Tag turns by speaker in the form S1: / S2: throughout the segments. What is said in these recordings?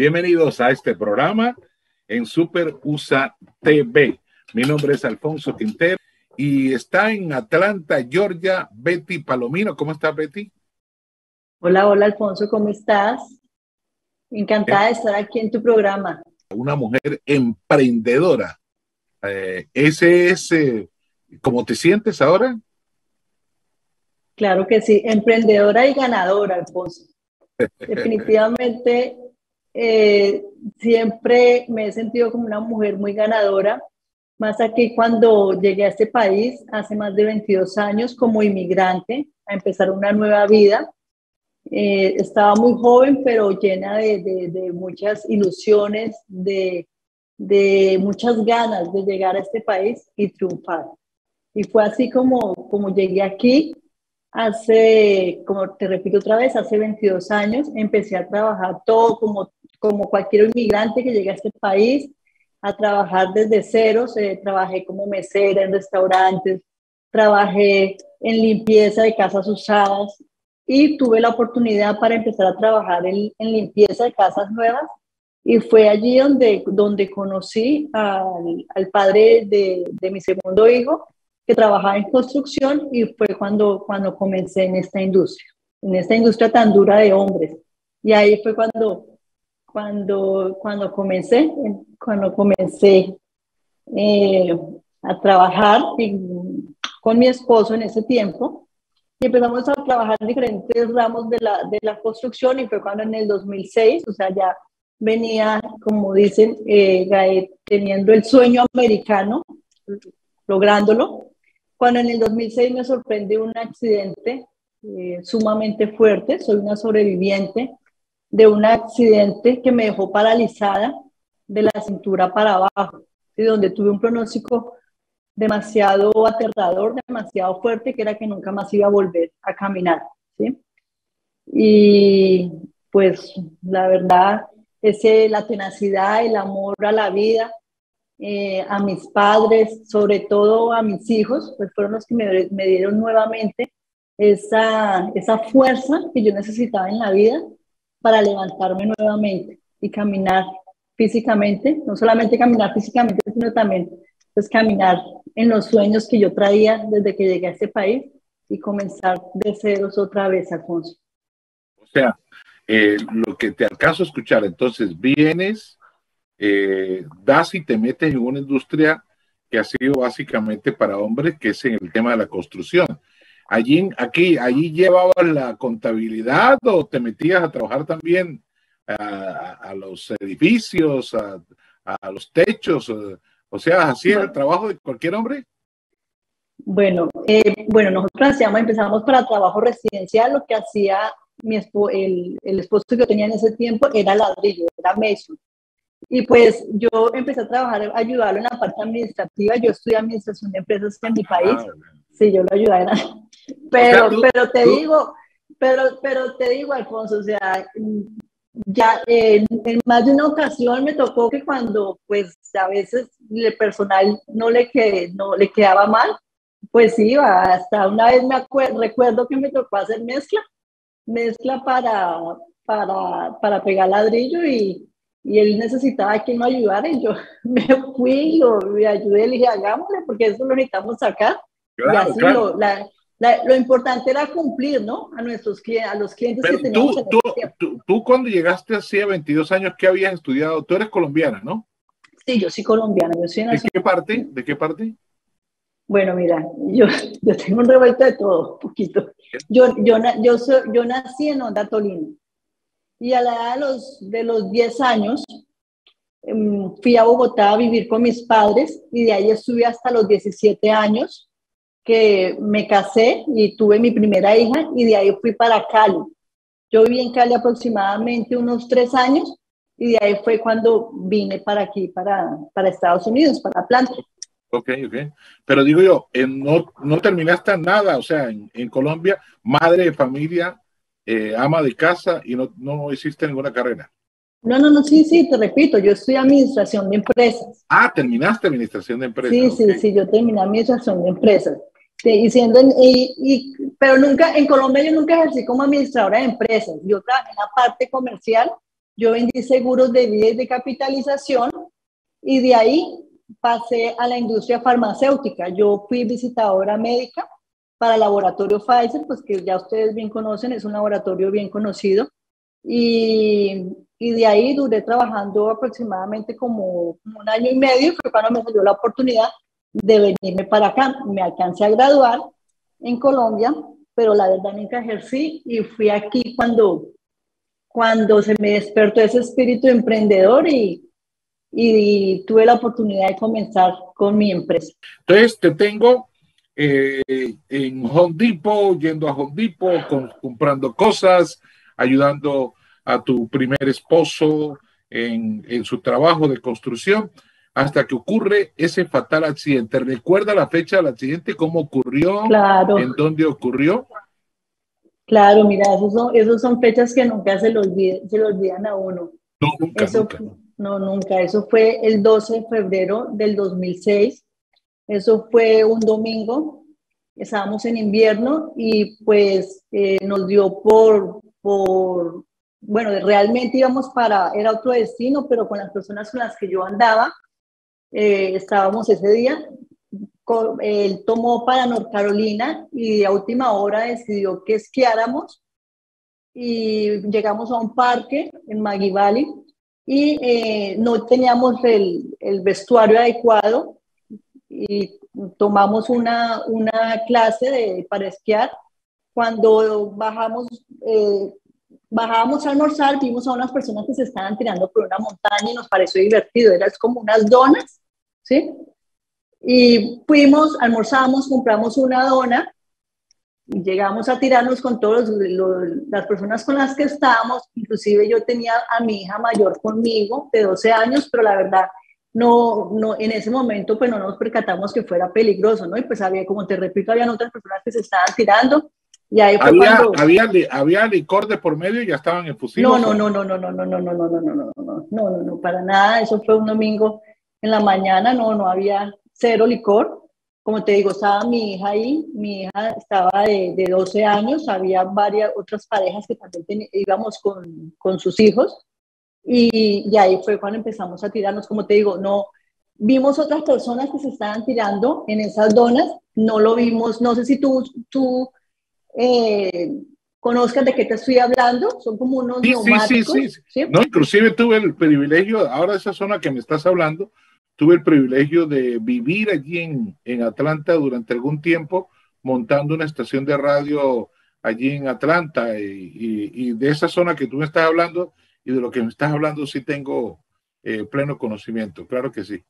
S1: Bienvenidos a este programa en Super USA TV. Mi nombre es Alfonso Quintero y está en Atlanta, Georgia, Betty Palomino. ¿Cómo estás, Betty?
S2: Hola, hola, Alfonso, ¿cómo estás? Encantada de estar aquí en tu programa.
S1: Una mujer emprendedora. Eh, ¿Ese es eh, cómo te sientes ahora?
S2: Claro que sí, emprendedora y ganadora, Alfonso. Definitivamente eh, siempre me he sentido como una mujer muy ganadora, más aquí cuando llegué a este país hace más de 22 años como inmigrante a empezar una nueva vida. Eh, estaba muy joven, pero llena de, muchas ilusiones, de, de, muchas ganas de llegar a este país y triunfar. Y fue así como, como llegué aquí hace, como te repito otra vez, hace 22 años, empecé a trabajar todo como como cualquier inmigrante que llega a este país, a trabajar desde cero. trabajé como mesera en restaurantes, trabajé en limpieza de casas usadas y tuve la oportunidad para empezar a trabajar en, limpieza de casas nuevas. Y fue allí donde, donde conocí al, al padre de, de, mi segundo hijo, que trabajaba en construcción, y fue cuando, cuando comencé en esta industria, en esta industria tan dura de hombres. Y ahí fue cuando cuando, cuando comencé, cuando comencé eh, a trabajar con mi esposo en ese tiempo y empezamos a trabajar en diferentes ramos de la, de la construcción y fue cuando en el 2006, o sea, ya venía, como dicen, eh, teniendo el sueño americano, lográndolo. Cuando en el 2006 me sorprendió un accidente eh, sumamente fuerte, soy una sobreviviente de un accidente que me dejó paralizada de la cintura para abajo, y donde tuve un pronóstico demasiado aterrador, demasiado fuerte, que era que nunca más iba a volver a caminar. ¿sí? Y pues la verdad, ese, la tenacidad, el amor a la vida, eh, a mis padres, sobre todo a mis hijos, pues fueron los que me, me dieron nuevamente esa, esa fuerza que yo necesitaba en la vida para levantarme nuevamente y caminar físicamente, no solamente caminar físicamente, sino también pues caminar en los sueños que yo traía desde que llegué a este país y comenzar de ceros otra vez, Alfonso.
S1: O sea, eh, lo que te alcanzo a escuchar, entonces vienes, eh, das y te metes en una industria que ha sido básicamente para hombres, que es en el tema de la construcción. Allí, aquí, allí llevabas la contabilidad o te metías a trabajar también a, los edificios, a, los techos, o, sea, así era el trabajo de cualquier hombre.
S2: Bueno, eh, bueno, nosotros hacíamos, empezamos para trabajo residencial, lo que hacía mi el, el, esposo que yo tenía en ese tiempo era ladrillo, era meso. Y pues yo empecé a trabajar, a ayudarlo en la parte administrativa. Yo estudié administración de empresas en mi país. Ah, sí, yo lo ayudaba. Pero, pero te digo, pero, pero te digo, Alfonso, o sea, ya en más de una ocasión me tocó que cuando, pues, a veces el personal no le, que, no le quedaba mal, pues iba, hasta una vez me recuerdo que me tocó hacer mezcla, mezcla para, para, para pegar ladrillo y, y él necesitaba que me ayudara y yo me fui lo, me ayudé, le dije, hagámosle, porque eso lo necesitamos sacar. y así Lo, la, lo importante era cumplir, ¿no? A nuestros a los clientes que teníamos.
S1: Tú, tú, tú, cuando llegaste hace 22 años, ¿qué habías estudiado? Tú eres colombiana, ¿no?
S2: Sí, yo soy colombiana. Yo soy
S1: ¿De qué parte? ¿De qué parte?
S2: Bueno, mira, yo, yo tengo un revuelto de todo, poquito. Yo, yo, yo, yo nací en Onda Tolima y a la edad de los, de los 10 años em, fui a Bogotá a vivir con mis padres y de ahí estuve hasta los 17 años que me casé y tuve mi primera hija y de ahí fui para Cali. Yo viví en Cali aproximadamente unos tres años y de ahí fue cuando vine para aquí, para, para Estados Unidos, para Atlanta.
S1: Ok, ok. Pero digo yo, no, no terminaste nada, o sea, en, en Colombia, madre de familia, eh, ama de casa y no, no hiciste ninguna carrera.
S2: No, no, no, sí, sí, te repito, yo estudié administración de empresas.
S1: Ah, terminaste administración de empresas.
S2: Sí, sí, sí, yo terminé administración de empresas. Y siendo y, pero nunca, en Colombia yo nunca ejercí como administradora de empresas. Yo trabajé en la parte comercial, yo vendí seguros de vida y de capitalización y de ahí pasé a la industria farmacéutica. Yo fui visitadora médica para el laboratorio Pfizer, pues que ya ustedes bien conocen, es un laboratorio bien conocido. Y, y de ahí duré trabajando aproximadamente como un año y medio, fue cuando me salió la oportunidad de venirme para acá. Me alcancé a graduar en Colombia, pero la verdad nunca ejercí y fui aquí cuando, cuando se me despertó ese espíritu emprendedor y, y tuve la oportunidad de comenzar con mi empresa.
S1: Entonces te tengo eh, en Home Depot, yendo a Home Depot, comprando cosas, ayudando a tu primer esposo en, en, su trabajo de construcción, hasta que ocurre ese fatal accidente. ¿Recuerda la fecha del accidente? ¿Cómo ocurrió?
S2: Claro.
S1: ¿En dónde ocurrió?
S2: Claro, mira, esos son, esos son fechas que nunca se olviden, se olvidan a uno.
S1: No, nunca,
S2: Eso,
S1: nunca.
S2: No, nunca. Eso fue el 12 de febrero del 2006. Eso fue un domingo. Estábamos en invierno y pues eh, nos dio por, por, bueno, realmente íbamos para, era otro destino, pero con las personas con las que yo andaba, eh, estábamos ese día. Con, él tomó para North Carolina y a última hora decidió que esquiáramos y llegamos a un parque en Maggie Valley y eh, no teníamos el, el, vestuario adecuado y tomamos una, una clase de, para esquiar. Cuando bajamos, eh, bajábamos a almorzar, vimos a unas personas que se estaban tirando por una montaña y nos pareció divertido. Era como unas donas, ¿sí? Y fuimos, almorzamos, compramos una dona y llegamos a tirarnos con todas las personas con las que estábamos, inclusive yo tenía a mi hija mayor conmigo de 12 años, pero la verdad no, no, en ese momento pues no nos percatamos que fuera peligroso, ¿no? Y pues había, como te repito, habían otras personas que se estaban tirando y ahí
S1: había,
S2: cuando...
S1: había, había licor de por medio y ya estaban en fusil.
S2: No, no, no, no, no, no, no, no, no, no, no, no, no, no, no, no, no, para nada, eso fue un domingo en la mañana, no, no había cero licor, como te digo, estaba mi hija ahí, mi hija estaba de, de 12 años, había varias otras parejas que también ten, íbamos con, con sus hijos y, y, ahí fue cuando empezamos a tirarnos, como te digo, no, vimos otras personas que se estaban tirando en esas donas, no lo vimos, no sé si tú, tú eh, conozcas de qué te estoy hablando, son como unos
S1: sí,
S2: neumáticos.
S1: Sí, sí, sí, No, inclusive tuve el privilegio, ahora esa zona que me estás hablando, tuve el privilegio de vivir allí en, en, Atlanta durante algún tiempo, montando una estación de radio allí en Atlanta. Y, y, y, de esa zona que tú me estás hablando y de lo que me estás hablando, sí tengo eh, pleno conocimiento, claro que sí.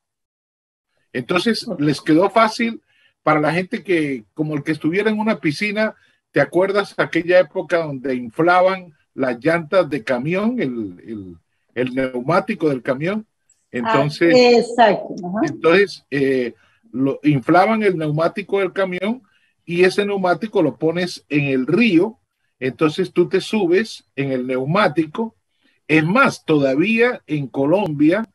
S1: Entonces, les quedó fácil para la gente que, como el que estuviera en una piscina, ¿te acuerdas aquella época donde inflaban las llantas de camión, el, el, el neumático del camión? Entonces,
S2: ah, exacto. Ajá.
S1: entonces eh, lo, inflaban el neumático del camión y ese neumático lo pones en el río. Entonces tú te subes en el neumático. Es más, todavía en Colombia,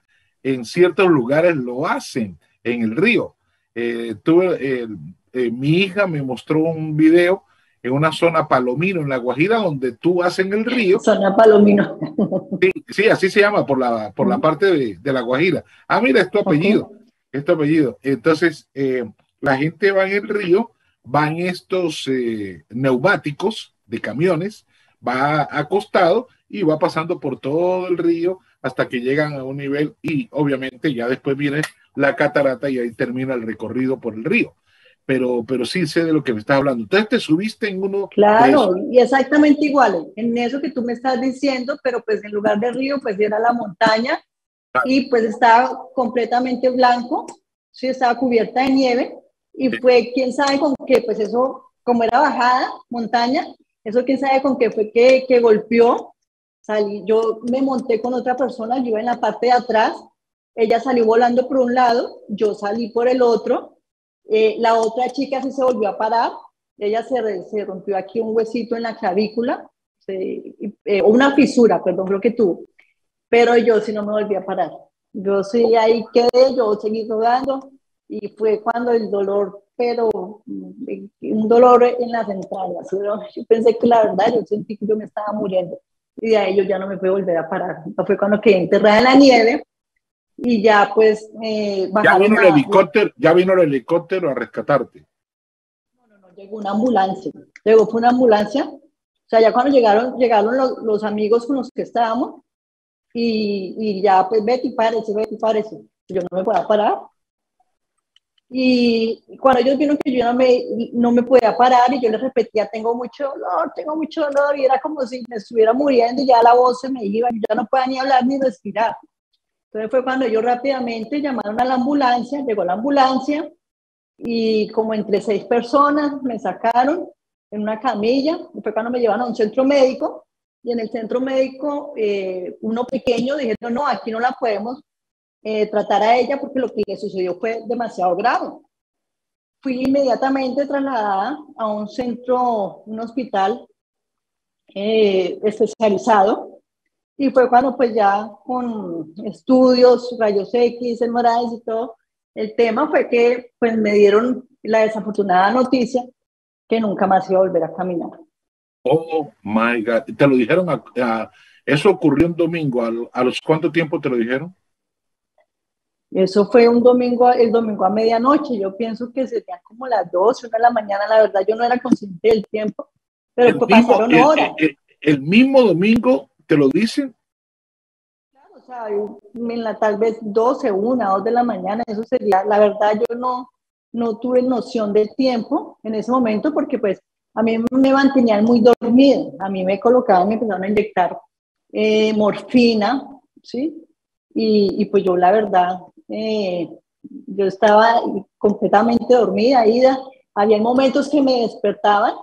S1: en ciertos lugares lo hacen en el río. Eh, tuve, eh, mi hija me mostró un video en una zona palomino en la Guajira donde tú vas en el río.
S2: Zona palomino.
S1: Sí, sí así se llama por la, por la parte de, de la Guajira. Ah, mira, es tu apellido. Okay. Es tu apellido. Entonces, eh, la gente va en el río, van estos eh, neumáticos de camiones, va acostado y va pasando por todo el río hasta que llegan a un nivel y obviamente ya después viene la catarata y ahí termina el recorrido por el río pero, pero sí sé de lo que me estás hablando. Entonces te subiste en uno.
S2: Claro, y exactamente igual, en eso que tú me estás diciendo, pero pues en lugar de río, pues era la montaña claro. y pues estaba completamente blanco, sí, estaba cubierta de nieve y sí. fue, quién sabe con qué, pues eso, como era bajada, montaña, eso quién sabe con qué fue que, que golpeó. Salí, yo me monté con otra persona, yo iba en la parte de atrás, ella salió volando por un lado, yo salí por el otro eh, la otra chica sí se volvió a parar, ella se, se rompió aquí un huesito en la clavícula, eh, una fisura, perdón, creo que tuvo, pero yo sí no me volví a parar. Yo sí ahí quedé, yo seguí rodando y fue cuando el dolor, pero un dolor en las entrañas. Yo pensé que la verdad, yo sentí que yo me estaba muriendo. y de ahí yo ya no me pude volver a parar. Fue cuando quedé enterrada en la nieve y ya pues
S1: eh, ya vino el helicóptero ya vino el helicóptero a rescatarte.
S2: No no no llegó una ambulancia. Llegó fue una ambulancia. O sea ya cuando llegaron llegaron los, los amigos con los que estábamos y, y ya pues Betty parece Betty parece yo no me podía parar. Y cuando ellos vieron que yo no me, no me podía parar y yo les repetía, tengo mucho dolor, tengo mucho dolor, y era como si me estuviera muriendo y ya la voz se me iba, yo ya no podía ni hablar ni respirar. Entonces fue cuando yo rápidamente llamaron a la ambulancia, llegó la ambulancia y como entre seis personas me sacaron en una camilla, fue cuando me llevaron a un centro médico y en el centro médico eh, uno pequeño dijeron, no, aquí no la podemos eh, tratar a ella porque lo que le sucedió fue demasiado grave. Fui inmediatamente trasladada a un centro, un hospital eh, especializado y fue cuando pues ya con estudios, rayos X, hemorragias y todo, el tema fue que pues me dieron la desafortunada noticia que nunca más iba a volver a caminar.
S1: Oh my God, ¿te lo dijeron? A, ¿Eso ocurrió un domingo? ¿A, los cuánto tiempo te lo dijeron?
S2: Eso fue un domingo, el domingo a medianoche. Yo pienso que serían como las 12, una de la mañana. La verdad, yo no era consciente del tiempo, pero pues pasaron horas.
S1: el, mismo domingo ¿Te lo dicen?
S2: Claro, o sea, en la, tal vez 12, 1, 2 de la mañana, eso sería, la verdad yo no, no tuve noción del tiempo en ese momento porque pues a mí me mantenían muy dormida, a mí me colocaban, me empezaron a inyectar eh, morfina, ¿sí? Y, y, pues yo la verdad, eh, yo estaba completamente dormida, ida, había momentos que me despertaban,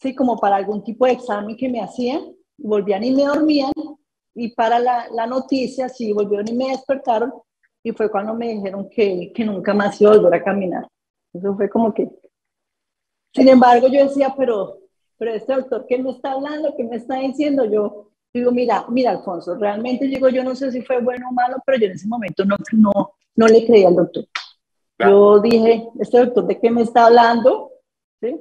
S2: sí, como para algún tipo de examen que me hacían, volvían y me dormían y para la, la, noticia sí volvieron y me despertaron y fue cuando me dijeron que, que nunca más iba a volver a caminar. Eso fue como que... Sin embargo, yo decía, pero, pero este doctor, ¿qué me está hablando? ¿Qué me está diciendo? Yo digo, mira, mira, Alfonso, realmente digo, yo no sé si fue bueno o malo, pero yo en ese momento no, no, no le creía al doctor. Yo dije, este doctor, ¿de qué me está hablando? ¿Sí?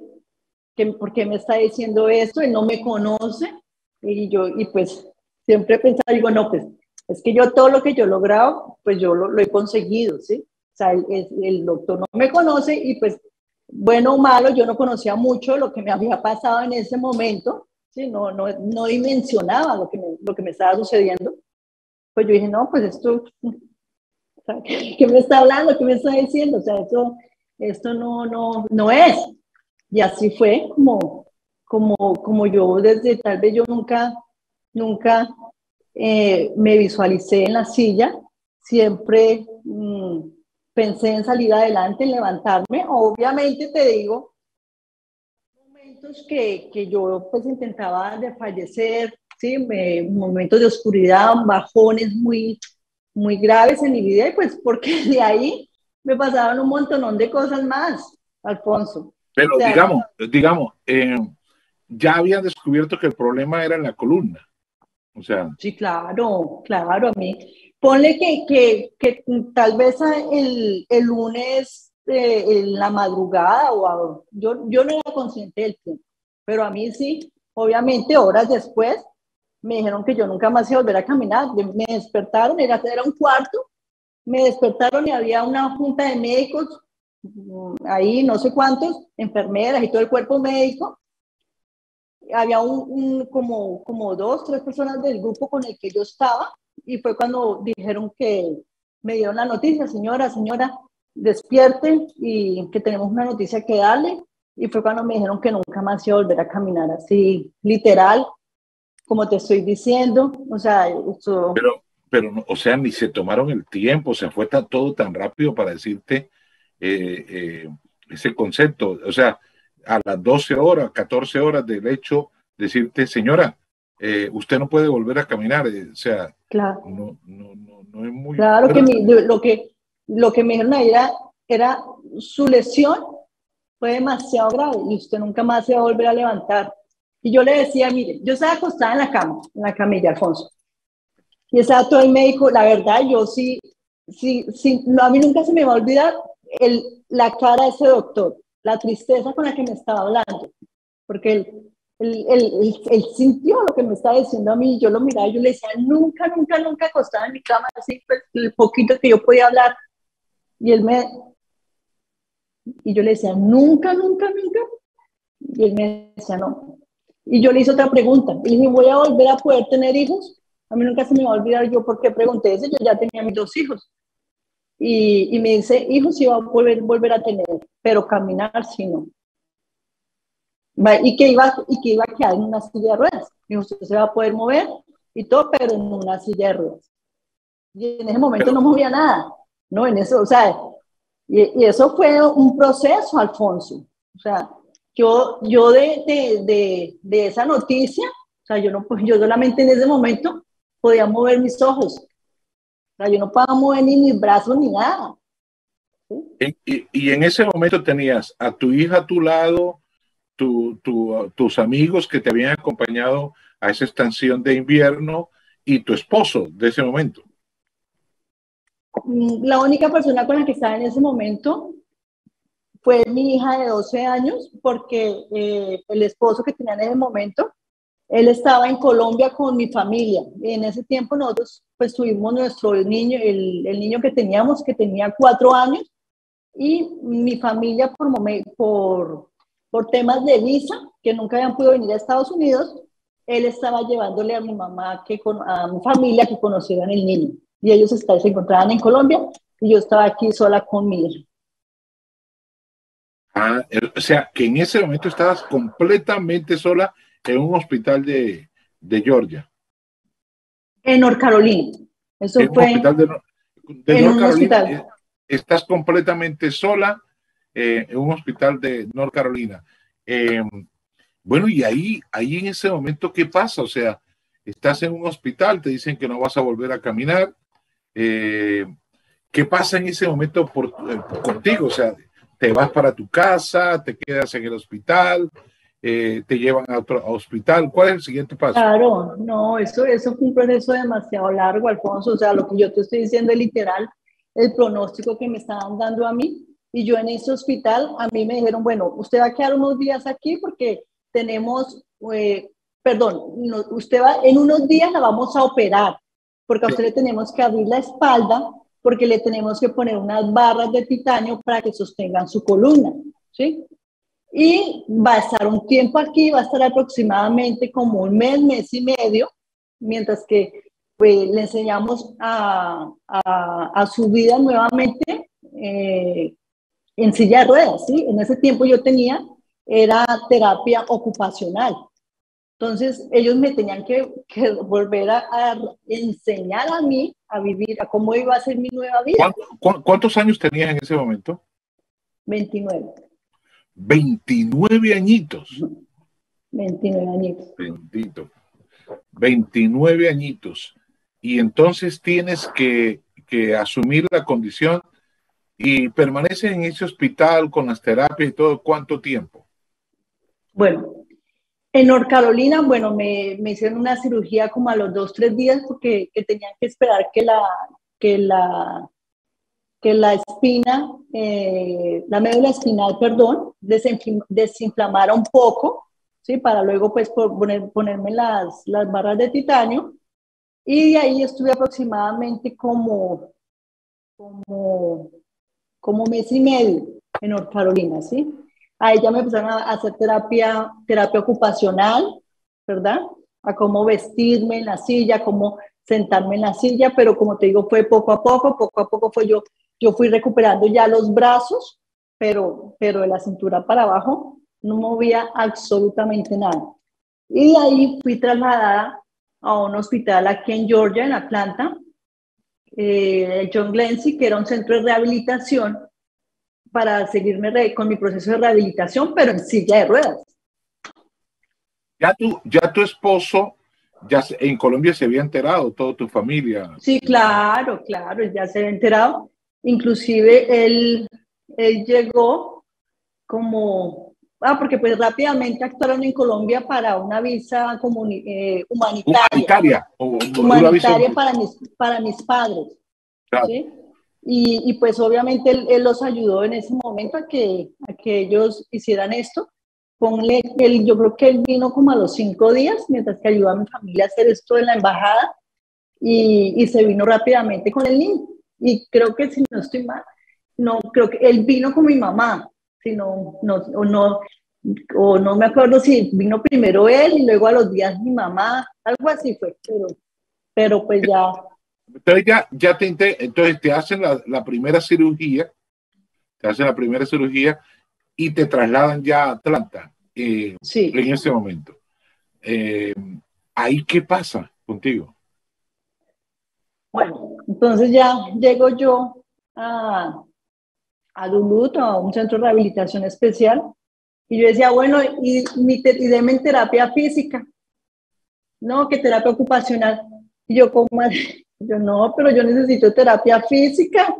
S2: ¿Por qué me está diciendo esto? Él no me conoce. Y yo, y pues siempre pensaba, digo, no, pues es que yo todo lo que yo he logrado, pues yo lo, he conseguido, ¿sí? O sea, el, el, doctor no me conoce y pues, bueno o malo, yo no conocía mucho lo que me había pasado en ese momento, ¿sí? No, no, no dimensionaba lo que, me, lo que me estaba sucediendo. Pues yo dije, no, pues esto, ¿qué me está hablando? ¿Qué me está diciendo? O sea, esto, esto no, no, no es. Y así fue como, como, como yo desde tal vez yo nunca, nunca eh, me visualicé en la silla, siempre mm, pensé en salir adelante, en levantarme. Obviamente te digo, momentos que, que yo pues intentaba de fallecer, ¿sí? momentos de oscuridad, bajones muy, muy graves en mi vida y pues porque de ahí me pasaban un montón de cosas más, Alfonso.
S1: Pero digamos, digamos, eh, ya habían descubierto que el problema era en la columna. O sea.
S2: Sí, claro, claro, a mí. Ponle que, que, que tal vez el, el lunes eh, en la madrugada o yo, yo no era consciente del tiempo, pero a mí sí, obviamente horas después me dijeron que yo nunca más iba a volver a caminar, me despertaron, era, era un cuarto, me despertaron y había una junta de médicos, mm, ahí no sé cuántos, enfermeras y todo el cuerpo médico, había un, como, como dos, tres personas del grupo con el que yo estaba y fue cuando dijeron que me dieron la noticia, señora, señora, despierte y que tenemos una noticia que darle. Y fue cuando me dijeron que nunca más iba a volver a caminar así, literal, como te estoy diciendo. O sea, eso...
S1: Pero, pero, o sea, ni se tomaron el tiempo, o sea, fue todo tan rápido para decirte eh, eh, ese concepto. O sea, a las 12 horas, 14 horas del hecho, decirte, señora, eh, usted no puede volver a caminar. Eh, o sea,
S2: claro.
S1: no, no, no, no, es muy...
S2: Claro que lo, que, lo que me dijeron era, era su lesión fue demasiado grave y usted nunca más se va a volver a levantar. Y yo le decía, mire, yo estaba acostada en la cama, en la camilla, Alfonso. Y estaba todo el médico, la verdad, yo sí, sí, sí, no, a mí nunca se me va a olvidar el, la cara de ese doctor la tristeza con la que me estaba hablando, porque él, él, él, él, sintió lo que me estaba diciendo a mí, yo lo miraba y yo le decía, nunca, nunca, nunca acostaba en mi cama, así, pues, el poquito que yo podía hablar. Y él me, y yo le decía, nunca, nunca, nunca. Y él me decía, no. Y yo le hice otra pregunta. Y le dije, ¿voy a volver a poder tener hijos? A mí nunca se me va a olvidar yo por qué pregunté eso. Yo ya tenía mis dos hijos. Y, y me dice, hijos sí va a volver, volver a tener, pero caminar sí no. Y que, iba, y que iba a quedar en una silla de ruedas. Y usted se va a poder mover y todo, pero en una silla de ruedas. Y en ese momento no movía nada. No, en eso, o sea, y, eso fue un proceso, Alfonso. O sea, yo, yo de, de, de, esa noticia, o sea, yo, no, yo solamente en ese momento podía mover mis ojos. Sea, yo no podía mover ni mis brazos ni nada.
S1: Y, y, en ese momento tenías a tu hija a tu lado, tu, tu, tus amigos que te habían acompañado a esa estación de invierno y tu esposo de ese momento.
S2: Mm, la única persona con la que estaba en ese momento fue mi hija de 12 años, porque eh, el esposo que tenía en ese momento, él estaba en Colombia con mi familia. En ese tiempo nosotros pues tuvimos nuestro niño, el, el niño que teníamos, que tenía cuatro años, y mi familia por, por, por temas de visa, que nunca habían podido venir a Estados Unidos, él estaba llevándole a mi mamá, que, a mi familia que conocieran el niño y ellos se encontraban en Colombia y yo estaba aquí sola con mi.
S1: Ah, o sea, que en ese momento estabas completamente sola en un hospital de, de Georgia.
S2: En North Carolina. Eso fue. Un hospital de,
S1: de en North Carolina. Eh, estás completamente sola eh, en un hospital de North Carolina. Eh, bueno, y ahí, ahí en ese momento, ¿qué pasa? O sea, estás en un hospital, te dicen que no vas a volver a caminar, eh, ¿Qué pasa en ese momento por, eh, contigo? O sea, te vas para tu casa, te quedas en el hospital, eh, te llevan a otro hospital. ¿Cuál es el siguiente paso?
S2: Claro, no, eso, eso fue un proceso demasiado largo, Alfonso. O sea, lo que yo te estoy diciendo es literal el pronóstico que me estaban dando a mí. Y yo en ese hospital, a mí me dijeron, bueno, usted va a quedar unos días aquí porque tenemos, perdón, usted va, en unos días la vamos a operar porque a usted le tenemos que abrir la espalda, porque le tenemos que poner unas barras de titanio para que sostengan su columna, ¿sí? Y va a estar un tiempo aquí, va a estar aproximadamente como un mes, mes y medio, mientras que pues, le enseñamos a, a, a su vida nuevamente eh, en silla de ruedas, ¿sí? En ese tiempo yo tenía, era terapia ocupacional, entonces, ellos me tenían que, volver a, enseñar a mí a vivir, a cómo iba a ser mi nueva vida.
S1: ¿Cuántos años tenías en ese momento?
S2: 29.
S1: 29 añitos.
S2: 29 añitos.
S1: Bendito. 29 añitos. Y entonces tienes que, que asumir la condición y permaneces en ese hospital con las terapias y todo, ¿cuánto tiempo?
S2: Bueno, en North Carolina, bueno, me, me, hicieron una cirugía como a los dos, tres días porque que tenían que esperar que la, que la, que la espina, eh, la médula espinal, perdón, desinflamara un poco, ¿sí? Para luego, pues, poner, ponerme las, las barras de titanio. Y de ahí estuve aproximadamente como, como, como mes y medio en North Carolina, ¿sí? Ahí ya me empezaron a hacer terapia, terapia ocupacional, ¿verdad? A cómo vestirme en la silla, cómo sentarme en la silla, pero como te digo, fue poco a poco, poco a poco fue yo, yo fui recuperando ya los brazos, pero, pero de la cintura para abajo no movía absolutamente nada. Y ahí fui trasladada a un hospital aquí en Georgia, en Atlanta, eh, John Glency, que era un centro de rehabilitación para seguirme con mi proceso de rehabilitación, pero en silla de ruedas.
S1: Ya tu, ya tu esposo, ya en Colombia se había enterado, toda tu familia.
S2: Sí, claro, claro, ya se había enterado. Inclusive él, él llegó como, ah, porque pues rápidamente actuaron en Colombia para una visa eh, humanitaria. Humanitaria. humanitaria para mis, para mis padres. Claro. ¿sí? Y, pues obviamente él, los ayudó en ese momento a que, a que ellos hicieran esto, ponle, él, yo creo que él vino como a los cinco días, mientras que ayudó a mi familia a hacer esto en la embajada, y, y se vino rápidamente con el niño. Y creo que si no estoy mal, no, creo que él vino con mi mamá, si no, no, o no, o no me acuerdo si vino primero él y luego a los días mi mamá, algo así fue, pero, pero pues ya.
S1: Entonces ya, ya te, entonces te hacen la, la primera cirugía, te hacen la primera cirugía y te trasladan ya a Atlanta eh, sí. en ese momento. Eh, ¿Ahí qué pasa contigo?
S2: Bueno, entonces ya llego yo a, a Duluth, a un centro de rehabilitación especial, y yo decía, bueno, y, mi, y deme terapia física. No, que terapia ocupacional. Y yo, como, yo no, pero yo necesito terapia física.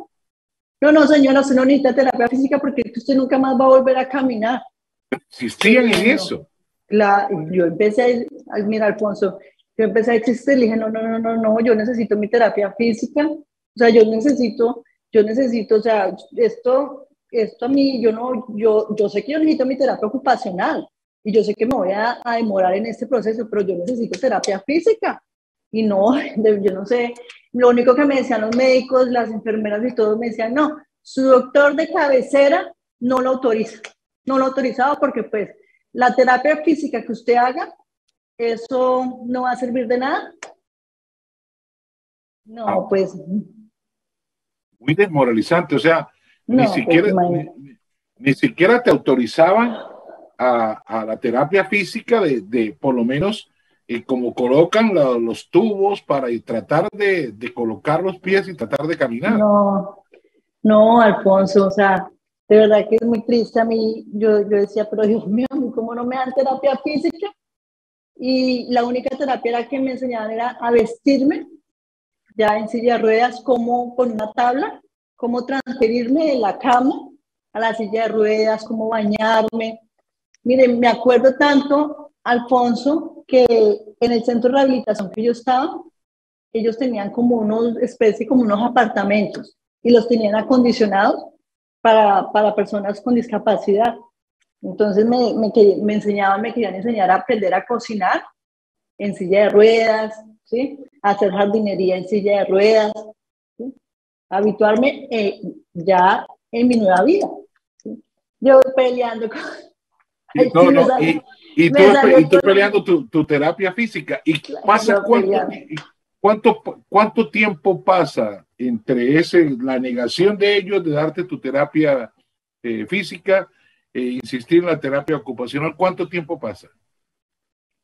S2: No, no, señora, usted no necesita terapia física porque usted nunca más va a volver a caminar.
S1: ¿Existían en eso?
S2: La, yo empecé a, mira, Alfonso, yo empecé a existir, dije, no, no, no, no, no, yo necesito mi terapia física. O sea, yo necesito, yo necesito, o sea, esto, esto a mí, yo no, yo, yo sé que yo necesito mi terapia ocupacional y yo sé que me voy a, a demorar en este proceso, pero yo necesito terapia física. Y no, yo no sé, lo único que me decían los médicos, las enfermeras y todos me decían, no, su doctor de cabecera no lo autoriza, no lo autorizaba porque pues la terapia física que usted haga, eso no va a servir de nada. No, ah. pues.
S1: Muy desmoralizante, o sea, ni, pues, siquiera, ni, siquiera te autorizaban a, a la terapia física de, de por lo menos y como colocan los tubos para tratar de, de, colocar los pies y tratar de caminar.
S2: No, no, Alfonso, o sea, de verdad que es muy triste a mí. Yo, yo decía, pero Dios mío, ¿cómo no me dan terapia física? Y la única terapia que me enseñaban era a vestirme, ya en silla de ruedas, como con una tabla, cómo transferirme de la cama a la silla de ruedas, cómo bañarme. Miren, me acuerdo tanto, Alfonso, que en el centro de rehabilitación que yo estaba, ellos tenían como unos especie, como unos apartamentos y los tenían acondicionados para, para personas con discapacidad. Entonces me, me, me, enseñaban, me querían enseñar a aprender a cocinar en silla de ruedas, ¿sí? a hacer jardinería en silla de ruedas, ¿sí? habituarme eh, ya en mi nueva vida. ¿sí? Yo peleando con...
S1: No, no, y, y tú, peleando tu, tu, terapia física. ¿Y pasa cuánto, cuánto, tiempo pasa entre ese, la negación de ellos de darte tu terapia eh, física e insistir en la terapia ocupacional? ¿Cuánto tiempo pasa?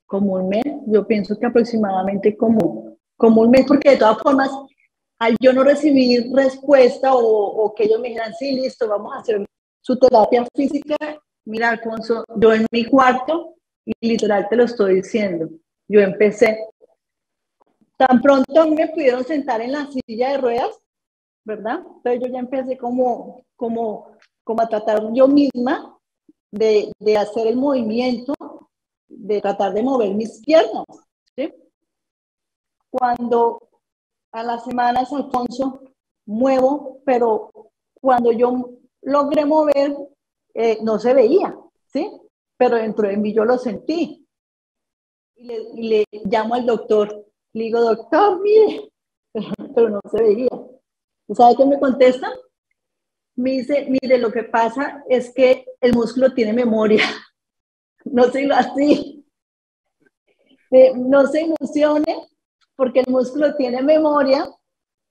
S2: Como un mes, yo pienso que aproximadamente como, como un mes, porque de todas formas, al yo no recibir respuesta o, que ellos me dijeran, sí, listo, vamos a hacer su terapia física, mira, Alfonso, yo en mi cuarto y literal te lo estoy diciendo. Yo empecé, tan pronto me pudieron sentar en la silla de ruedas, ¿verdad? Pero yo ya empecé como, como, como a tratar yo misma de, de hacer el movimiento, de tratar de mover mis piernas. Cuando a las semanas, Alfonso, muevo, pero cuando yo logré mover, eh, no se veía, ¿sí? pero dentro de mí yo lo sentí. Y le, llamo al doctor, le digo, doctor, mire, pero, no se veía. ¿Y sabe qué me contesta? Me dice, mire, lo que pasa es que el músculo tiene memoria. No se así. Eh, no se ilusione porque el músculo tiene memoria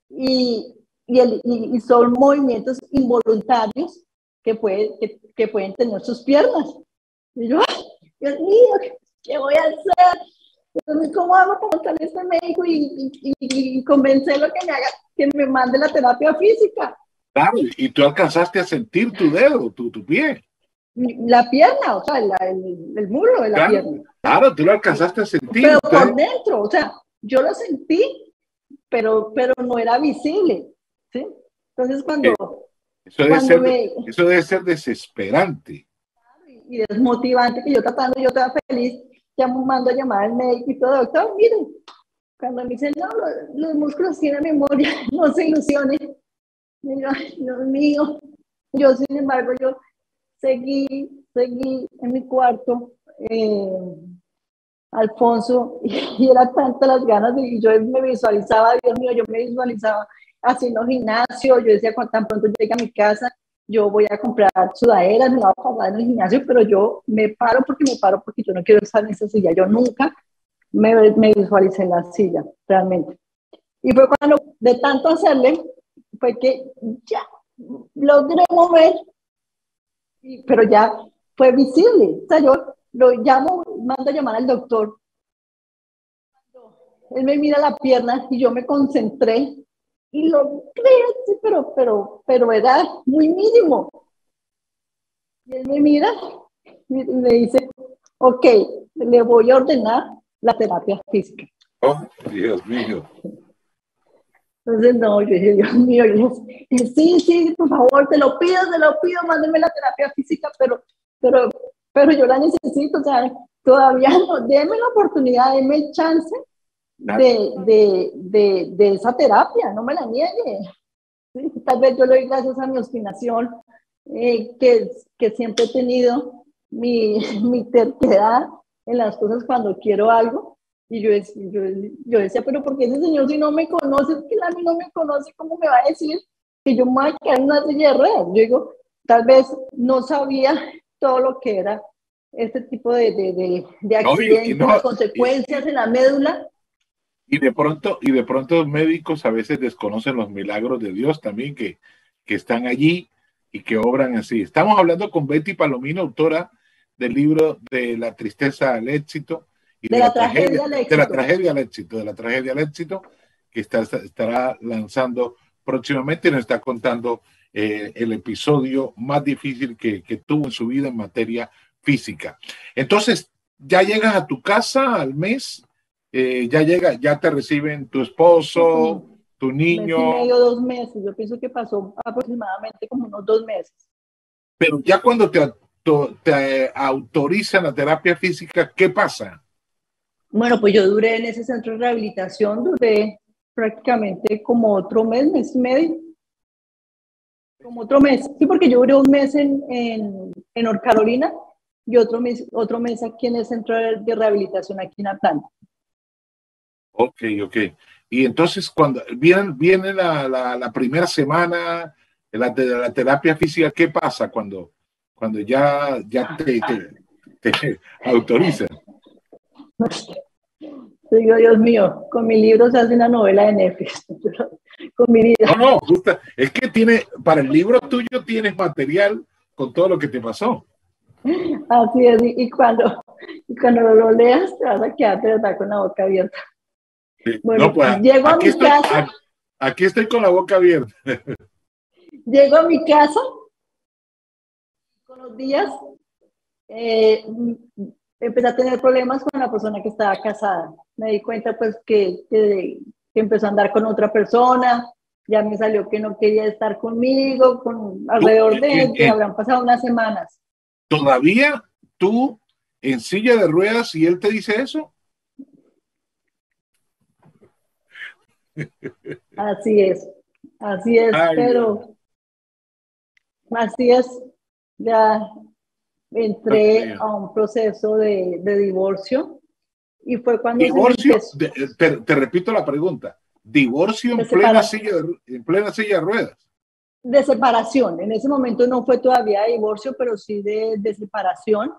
S2: y, y, son movimientos involuntarios que, puede, que, que pueden tener sus piernas. Y yo, Dios mío, ¿qué voy a hacer? ¿cómo hago para montar este médico y, y, y, convencerlo que me haga, que me mande la terapia física?
S1: Claro, y tú alcanzaste a sentir tu dedo, tu, tu pie.
S2: La pierna, o sea, el, el, muro de la pierna.
S1: Claro, tú lo alcanzaste a sentir.
S2: Pero por dentro, o sea, yo lo sentí, pero, pero no era visible. ¿sí? Entonces, cuando.
S1: eso, debe ser, eso debe ser desesperante
S2: y desmotivante que yo tratando, yo estaba feliz, llamo, mando a llamar al médico y todo, doctor, miren, cuando me dicen, no, los, músculos tienen memoria, no se ilusionen. Y yo, Dios mío, yo sin embargo, yo seguí, seguí en mi cuarto, eh, Alfonso, y era tantas las ganas, de, y yo me visualizaba, Dios mío, yo me visualizaba haciendo gimnasio, yo decía, cuando tan pronto llegue a mi casa, yo voy a comprar sudaderas, me voy a pagar en el gimnasio, pero yo me paro porque me paro porque yo no quiero estar en esa silla. Yo nunca me, me visualicé en la silla, realmente. Y fue cuando, de tanto hacerle, fue que ya logré mover, pero ya fue visible. O sea, yo lo llamo, mando a llamar al doctor. Él me mira la pierna y yo me concentré y lo crees, pero, pero, pero era muy mínimo. Y él me mira y me dice, ok, le voy a ordenar la terapia física.
S1: Oh, Dios mío.
S2: Entonces, no, yo dije, Dios mío, sí, sí, por favor, te lo pido, te lo pido, mándeme la terapia física, pero, pero, pero yo la necesito, o sea, todavía no, déme la oportunidad, déme el chance de, de, de, de, esa terapia, no me la niegue. Tal vez yo lo doy gracias a mi obstinación, eh, que, que siempre he tenido mi, mi terquedad en las cosas cuando quiero algo. Y yo, yo, yo decía, pero ¿por qué ese señor si no me conoce, es que a mí no me conoce, ¿cómo me va a decir que yo me voy a quedar en una silla de ruedas? Yo digo, tal vez no sabía todo lo que era este tipo de, de, de, de accidentes, no, consecuencias en la médula,
S1: y de pronto, y de pronto los médicos a veces desconocen los milagros de Dios también que, que están allí y que obran así. Estamos hablando con Betty Palomino, autora del libro de la tristeza al éxito y de, la, tragedia, al éxito. de la tragedia al éxito, de la tragedia al éxito, que está, estará lanzando próximamente y nos está contando eh, el episodio más difícil que, que tuvo en su vida en materia física. Entonces, ya llegas a tu casa al mes eh, ya llega, ya te reciben tu esposo, tu niño.
S2: Mes y medio, dos meses. Yo pienso que pasó aproximadamente como unos dos meses.
S1: Pero ya cuando te, te autorizan la terapia física, ¿qué pasa?
S2: Bueno, pues yo duré en ese centro de rehabilitación, duré prácticamente como otro mes, mes y medio. Como otro mes. Sí, porque yo duré un mes en, en, en North Carolina y otro mes, otro mes aquí en el centro de rehabilitación aquí en Atlanta.
S1: Ok, ok. Y entonces cuando viene, viene la, la, primera semana de la, de la, terapia física, ¿qué pasa cuando, cuando ya, ya te, te, autorizan?
S2: Digo, Dios mío, con mi libro se hace una novela de Netflix. con mi vida.
S1: No, no, justa, es que tiene, para el libro tuyo tienes material con todo lo que te pasó.
S2: Así es, y cuando, y cuando lo leas te vas a quedar de con la boca abierta.
S1: Bueno, pues, llego a mi estoy, casa. Aquí estoy con la boca abierta.
S2: Llego a mi casa. Con los días eh, empecé a tener problemas con la persona que estaba casada. Me di cuenta pues que, que, empezó a andar con otra persona. Ya me salió que no quería estar conmigo, con alrededor de que habrán pasado unas semanas.
S1: ¿Todavía tú en silla de ruedas y él te dice eso?
S2: Así es, así es, pero así es, ya entré a un proceso de, divorcio y fue cuando...
S1: Divorcio, te, repito la pregunta, divorcio en plena, silla de, en plena silla de ruedas.
S2: De separación, en ese momento no fue todavía divorcio, pero sí de, de separación,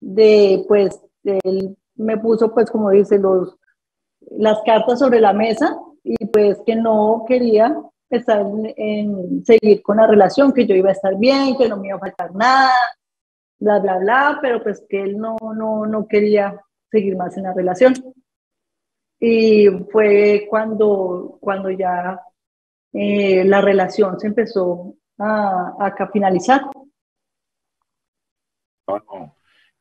S2: de pues, él me puso pues como dice los, las cartas sobre la mesa y pues que no quería estar en, seguir con la relación, que yo iba a estar bien, que no me iba a faltar nada, bla, bla, bla, pero pues que él no, no, no quería seguir más en la relación. Y fue cuando, cuando ya eh, la relación se empezó a, a finalizar.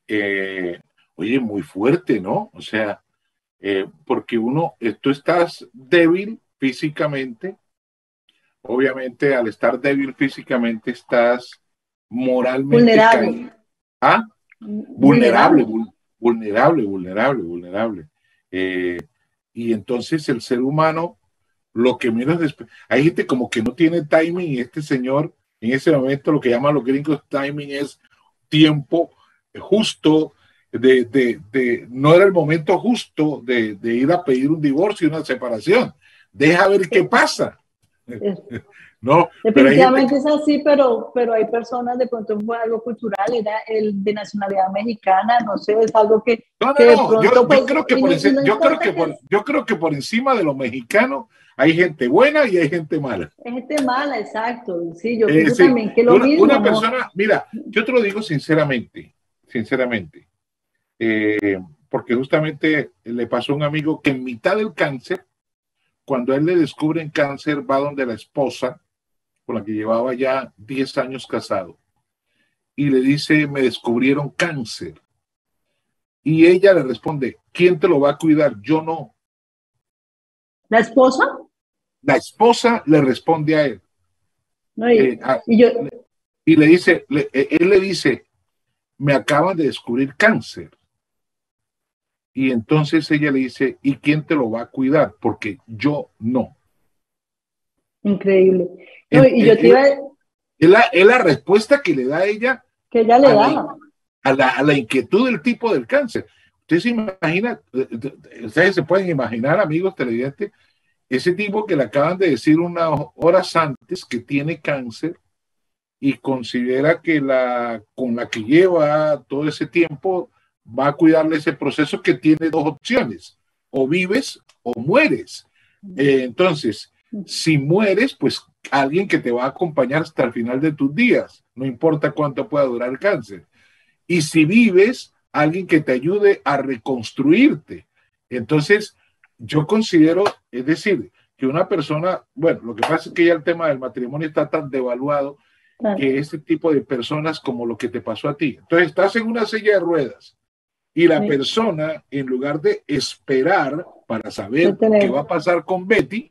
S1: Eh, oye, muy fuerte, ¿no? O sea, eh, porque uno, tú estás débil físicamente, obviamente al estar débil físicamente estás moralmente
S2: vulnerable.
S1: ¿Ah? Vulnerable, vulnerable, vulnerable, vulnerable. Eh, y entonces el ser humano, lo que menos después, hay gente como que no tiene timing y este señor en ese momento lo que llaman los gringos timing es tiempo justo, de, de, de no era el momento justo de, de, ir a pedir un divorcio, una separación. Deja ver qué pasa.
S2: No, Definitivamente es así, pero, pero hay personas, de pronto fue algo cultural, era el de nacionalidad mexicana, no sé, es algo que...
S1: No, no, no, yo, pues, creo que por, yo, creo que por, yo creo que por encima de los mexicanos hay gente buena y hay gente mala.
S2: Hay gente mala, exacto. Sí, yo eh, también que lo
S1: una,
S2: mismo.
S1: Una persona, mira, yo te lo digo sinceramente, sinceramente, eh, porque justamente le pasó a un amigo que en mitad del cáncer, cuando a él le descubren cáncer, va donde la esposa, con la que llevaba ya 10 años casado, y le dice, me descubrieron cáncer. Y ella le responde, ¿quién te lo va a cuidar? Yo no.
S2: ¿La esposa?
S1: La esposa le responde a él.
S2: Eh,
S1: y, le dice, eh, él le dice, me acaban de descubrir cáncer. Y entonces ella le dice, ¿y quién te lo va a cuidar? Porque yo no.
S2: Increíble. y yo te
S1: es, la, respuesta que le da ella.
S2: Que ella le
S1: a
S2: da.
S1: a, la, a la inquietud del tipo del cáncer. Ustedes se imagina, eh, ustedes se pueden imaginar, amigos televidentes, ese tipo que le acaban de decir unas horas antes que tiene cáncer y considera que la con la que lleva todo ese tiempo va a cuidarle ese proceso que tiene dos opciones, o vives o mueres. Eh, entonces, si mueres, pues alguien que te va a acompañar hasta el final de tus días, no importa cuánto pueda durar el cáncer. Y si vives, alguien que te ayude a reconstruirte. Entonces, yo considero, es decir, que una persona, bueno, lo que pasa es que ya el tema del matrimonio está tan devaluado que este tipo de personas como lo que te pasó a ti. Entonces estás en una silla de ruedas y la persona, en lugar de esperar para saber qué va a pasar con Betty,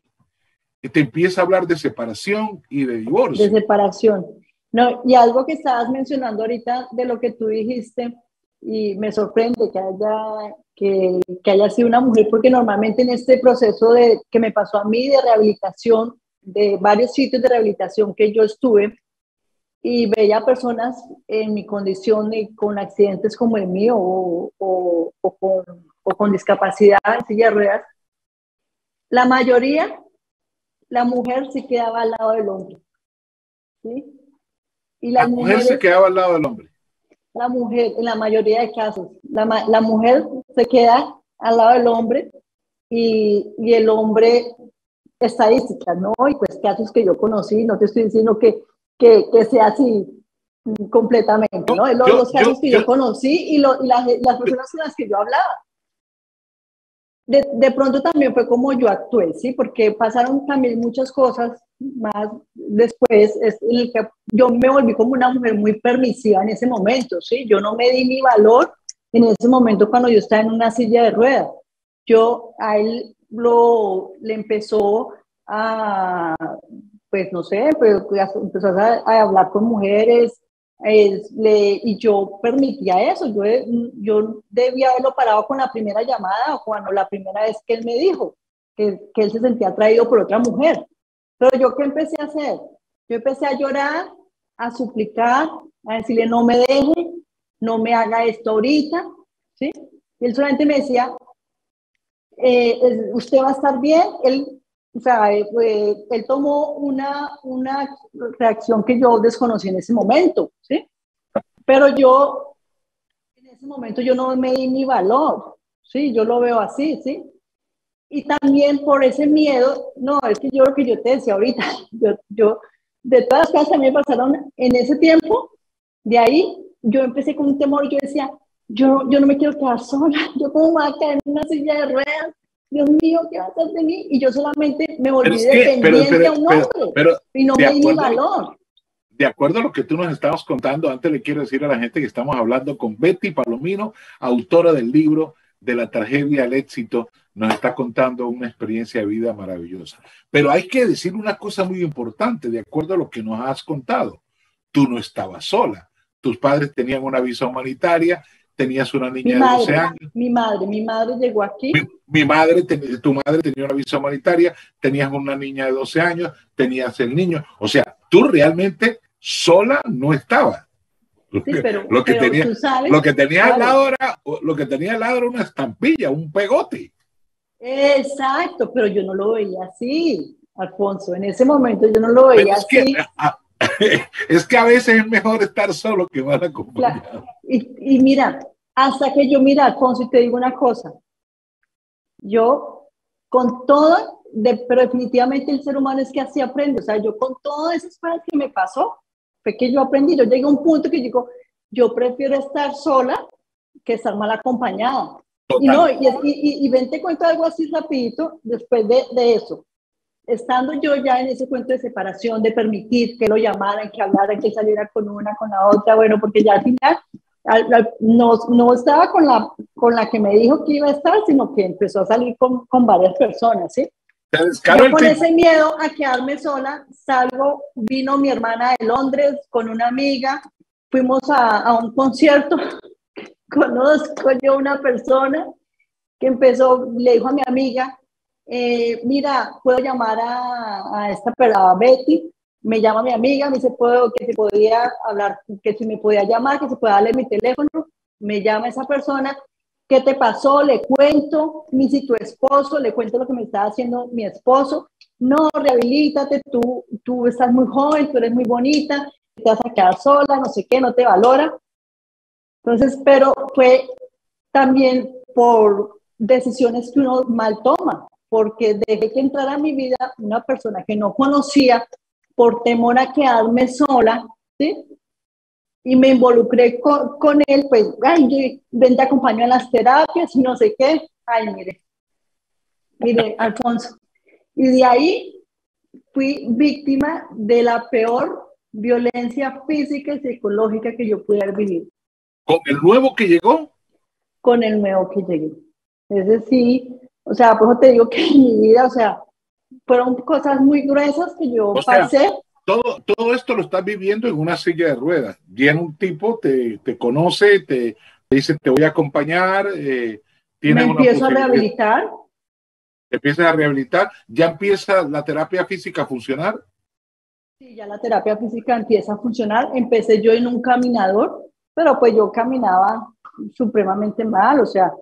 S1: te empieza a hablar de separación y de divorcio.
S2: De separación. No, y algo que estabas mencionando ahorita de lo que tú dijiste, y me sorprende que haya, que, que, haya sido una mujer, porque normalmente en este proceso de, que me pasó a mí de rehabilitación, de varios sitios de rehabilitación que yo estuve, y veía personas en mi condición y con accidentes como el mío o, o, o, con, o con, discapacidad silla de ruedas, la mayoría, la mujer se quedaba al lado del hombre. ¿sí?
S1: Y la mujer se quedaba al lado del hombre
S2: la mujer, en la mayoría de casos, la, la mujer se queda al lado del hombre y, y, el hombre, estadística, ¿no? Y pues casos que yo conocí, no te estoy diciendo que, que, que sea así completamente, ¿no? Los, los casos que yo, conocí y, lo, y las, las personas con las que yo hablaba de, de, pronto también fue como yo actué, ¿sí? Porque pasaron también muchas cosas más después, es el que yo me volví como una mujer muy permisiva en ese momento, ¿sí? Yo no me di mi valor en ese momento cuando yo estaba en una silla de ruedas. Yo a él lo, le empezó a, pues no sé, pues, empezó a, a hablar con mujeres, le, y yo permitía eso, yo, yo debía haberlo parado con la primera llamada o cuando la primera vez que él me dijo que, que él se sentía atraído por otra mujer. Pero yo qué empecé a hacer? Yo empecé a llorar, a suplicar, a decirle no me deje, no me haga esto ahorita, ¿sí? Y él solamente me decía, eh, usted va a estar bien, él o sea, eh, él tomó una, una reacción que yo desconocí en ese momento, ¿sí? Pero yo, en ese momento yo no me di mi valor, ¿sí? Yo lo veo así, ¿sí? Y también por ese miedo, no, es que yo lo que yo te decía ahorita, yo, yo de todas las cosas que me pasaron en ese tiempo, de ahí yo empecé con un temor, yo decía, yo, yo no me quiero quedar sola, yo como me voy a caer en una silla de ruedas, Dios mío, ¿qué va a hacer de mí? Y yo solamente me volví dependiente a un hombre y no me di mi valor.
S1: De acuerdo a lo que tú nos estabas contando, antes le quiero decir a la gente que estamos hablando con Betty Palomino, autora del libro de la tragedia al éxito, nos está contando una experiencia de vida maravillosa. Pero hay que decir una cosa muy importante, de acuerdo a lo que nos has contado. Tú no estabas sola. Tus padres tenían una visa humanitaria, tenías una niña de 12 años.
S2: Mi madre, mi madre llegó aquí.
S1: Mi, madre, tu madre tenía una visa humanitaria, tenías una niña de 12 años, tenías el niño. O sea, tú realmente sola no estabas.
S2: Sí, pero,
S1: lo que
S2: pero
S1: tenía,
S2: tú sabes,
S1: lo que tenía al lado era, lo que tenía al lado era una estampilla, un pegote.
S2: Exacto, pero yo no lo veía así, Alfonso. En ese momento yo no lo veía
S1: que,
S2: así.
S1: a, es que a veces es mejor estar solo que mal acompañado.
S2: Y, y mira, hasta que yo, mira, Alfonso, y te digo una cosa. Yo, con todo, de, pero definitivamente el ser humano es que así aprende. O sea, yo con todas esas cosas que me pasó, fue que yo aprendí. Yo llegué a un punto que digo, yo prefiero estar sola que estar mal acompañada. Y no, y, y, y, ven, te cuento algo así rapidito, después de, de, eso. Estando yo ya en ese cuento de separación, de permitir que lo llamaran, que hablaran, que saliera con una, con la otra, bueno, porque ya al final al, al, no, no estaba con la, con la que me dijo que iba a estar, sino que empezó a salir con, con varias personas, ¿sí? Yo con ese miedo a quedarme sola, salgo, vino mi hermana de Londres con una amiga, fuimos a, a un concierto, conozco yo una persona que empezó, le dijo a mi amiga, eh, mira, puedo llamar a, esta a Betty, me llama mi amiga, me dice puedo, que se podía hablar, que si me podía llamar, que se pueda darle mi teléfono, me llama esa persona, ¿qué te pasó? Le cuento, mi si tu esposo, le cuento lo que me estaba haciendo mi esposo, no, rehabilítate, tú, tú estás muy joven, tú eres muy bonita, te vas a quedar sola, no sé qué, no te valora. Entonces, pero fue también por decisiones que uno mal toma, porque dejé que entrara a mi vida una persona que no conocía por temor a quedarme sola, ¿sí? Y me involucré con, con él, pues, ay, yo ven, te acompaño en las terapias y no sé qué. Ay, mire, mire, Alfonso. Y de ahí fui víctima de la peor violencia física y psicológica que yo pude haber vivido.
S1: ¿Con el nuevo que llegó?
S2: Con el nuevo que llegué. Es decir, o sea, por eso te digo que en mi vida, o sea, fueron cosas muy gruesas que yo
S1: o sea,
S2: pasé.
S1: Todo, todo esto lo estás viviendo en una silla de ruedas. Viene un tipo, te, te conoce, te, te, dice, te voy a acompañar. Eh, tiene
S2: Me empiezo a rehabilitar.
S1: Te empiezas a rehabilitar. ¿Ya empieza la terapia física a funcionar?
S2: Sí, ya la terapia física empieza a funcionar. Empecé yo en un caminador, pero pues yo caminaba supremamente mal, o sea,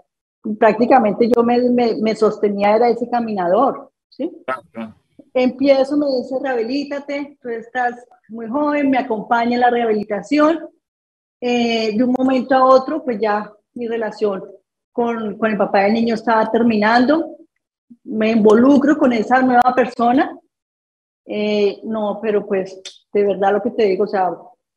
S2: prácticamente yo me, me, me sostenía era ese caminador. ¿sí?
S1: Claro, claro.
S2: Empiezo, me dice, rehabilítate, tú estás muy joven, me acompaña en la rehabilitación. Eh, de un momento a otro, pues ya mi relación con, con el papá del niño estaba terminando. Me involucro con esa nueva persona. Eh, no, pero pues de verdad lo que te digo, o sea,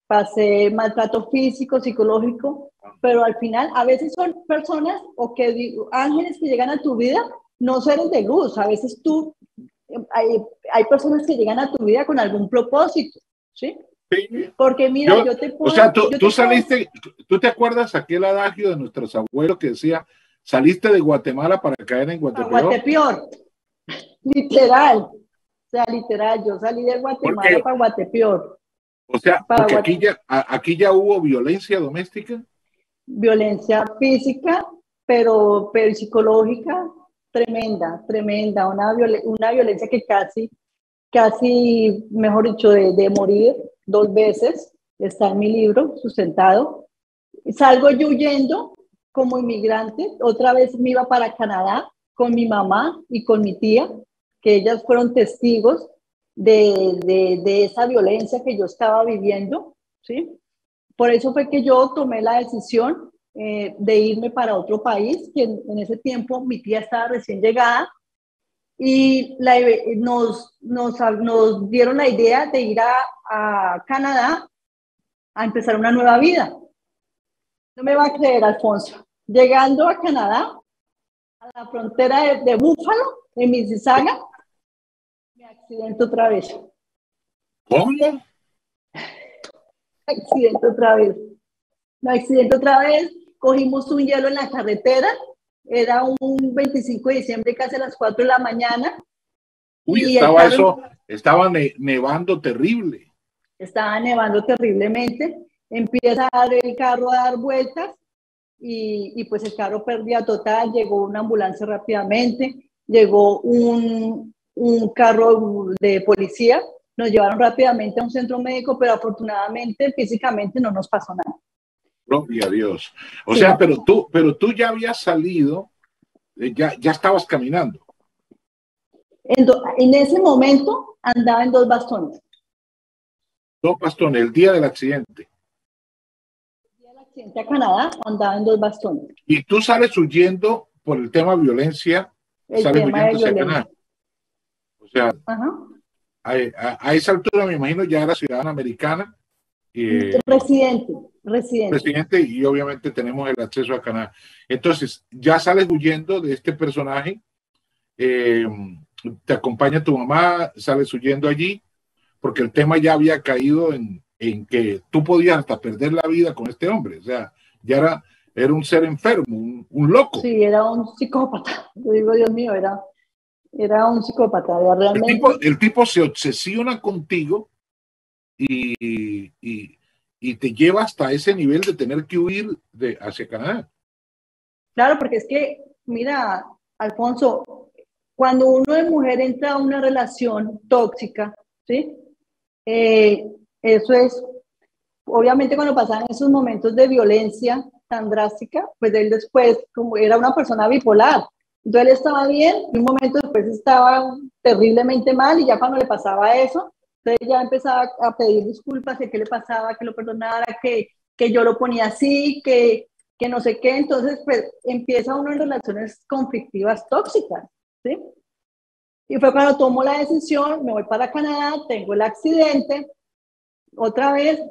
S2: pasé maltrato físico, psicológico, pero al final a veces son personas o que digo, ángeles que llegan a tu vida no seres de luz. A veces tú, hay, hay, personas que llegan a tu vida con algún propósito, ¿sí?
S1: Sí.
S2: Porque mira, yo, yo te puedo...
S1: O sea, tú, tú saliste, puedo... tú te acuerdas aquel adagio de nuestros abuelos que decía, saliste de Guatemala para caer en Guatepeor.
S2: A Guatepeor, literal. O sea, literal, yo salí de Guatemala para Guatepeor.
S1: O sea, porque aquí ya, aquí ya hubo violencia doméstica.
S2: Violencia física, pero, pero psicológica, tremenda, tremenda, una, viol una violencia que casi, casi, mejor dicho, de, de, morir dos veces, está en mi libro, sustentado. Salgo yo huyendo como inmigrante, otra vez me iba para Canadá con mi mamá y con mi tía, que ellas fueron testigos de, de, de esa violencia que yo estaba viviendo, ¿sí? Por eso fue que yo tomé la decisión eh, de irme para otro país, que en, ese tiempo mi tía estaba recién llegada y nos, dieron la idea de ir a, a, Canadá a empezar una nueva vida. No me va a creer, Alfonso. Llegando a Canadá, a la frontera de, de Búfalo, en Mississauga, me accidento otra vez.
S1: ¿Cómo?
S2: Accidente otra vez. Me accidente otra vez, cogimos un hielo en la carretera, era un 25 de diciembre, casi a las 4 de la mañana.
S1: Uy, estaba carro, eso, estaba ne nevando terrible.
S2: Estaba nevando terriblemente, empieza a dar el carro a dar vueltas y, y pues el carro perdía total, llegó una ambulancia rápidamente, llegó un, un carro de policía, nos llevaron rápidamente a un centro médico, pero afortunadamente físicamente no nos pasó nada.
S1: Gloria a Dios. O sea, pero tú, pero tú ya habías salido, eh, ya, ya estabas caminando.
S2: En, en ese momento andaba en dos bastones.
S1: Dos bastones, el día del accidente.
S2: El día del accidente a Canadá andaba en dos bastones.
S1: Y tú sales huyendo por el tema violencia.
S2: El
S1: sales
S2: tema de
S1: huyendo hacia
S2: violencia.
S1: Canadá. O sea,
S2: Ajá.
S1: A, a- a esa altura me imagino ya era ciudadana americana. Y,
S2: Residente, residente.
S1: presidente y obviamente tenemos el acceso a Canadá. Entonces, ya sales huyendo de este personaje, eh, te acompaña tu mamá, sales huyendo allí, porque el tema ya había caído en, en que tú podías hasta perder la vida con este hombre, o sea, ya era, era un ser enfermo, un, un loco.
S2: Sí, era un psicópata. Yo digo, Dios mío, era, era un psicópata. era
S1: El
S2: Realmente.
S1: tipo, el tipo se obsesiona contigo y, y, y te lleva hasta ese nivel de tener que huir de, hacia Canadá.
S2: Claro, porque es que, mira, Alfonso, cuando uno de mujer entra a una relación tóxica, ¿sí? Eh, eso es, obviamente cuando pasaban esos momentos de violencia tan drástica, pues él después, como era una persona bipolar, entonces él estaba bien, y un momento después estaba terriblemente mal, y ya cuando le pasaba eso, entonces ya empezaba a pedir disculpas de qué le pasaba, que lo perdonara, que, que yo lo ponía así, que, que no sé qué, entonces pues empieza uno en relaciones conflictivas tóxicas, ¿sí? Y fue cuando tomo la decisión, me voy para Canadá, tengo el accidente, otra vez,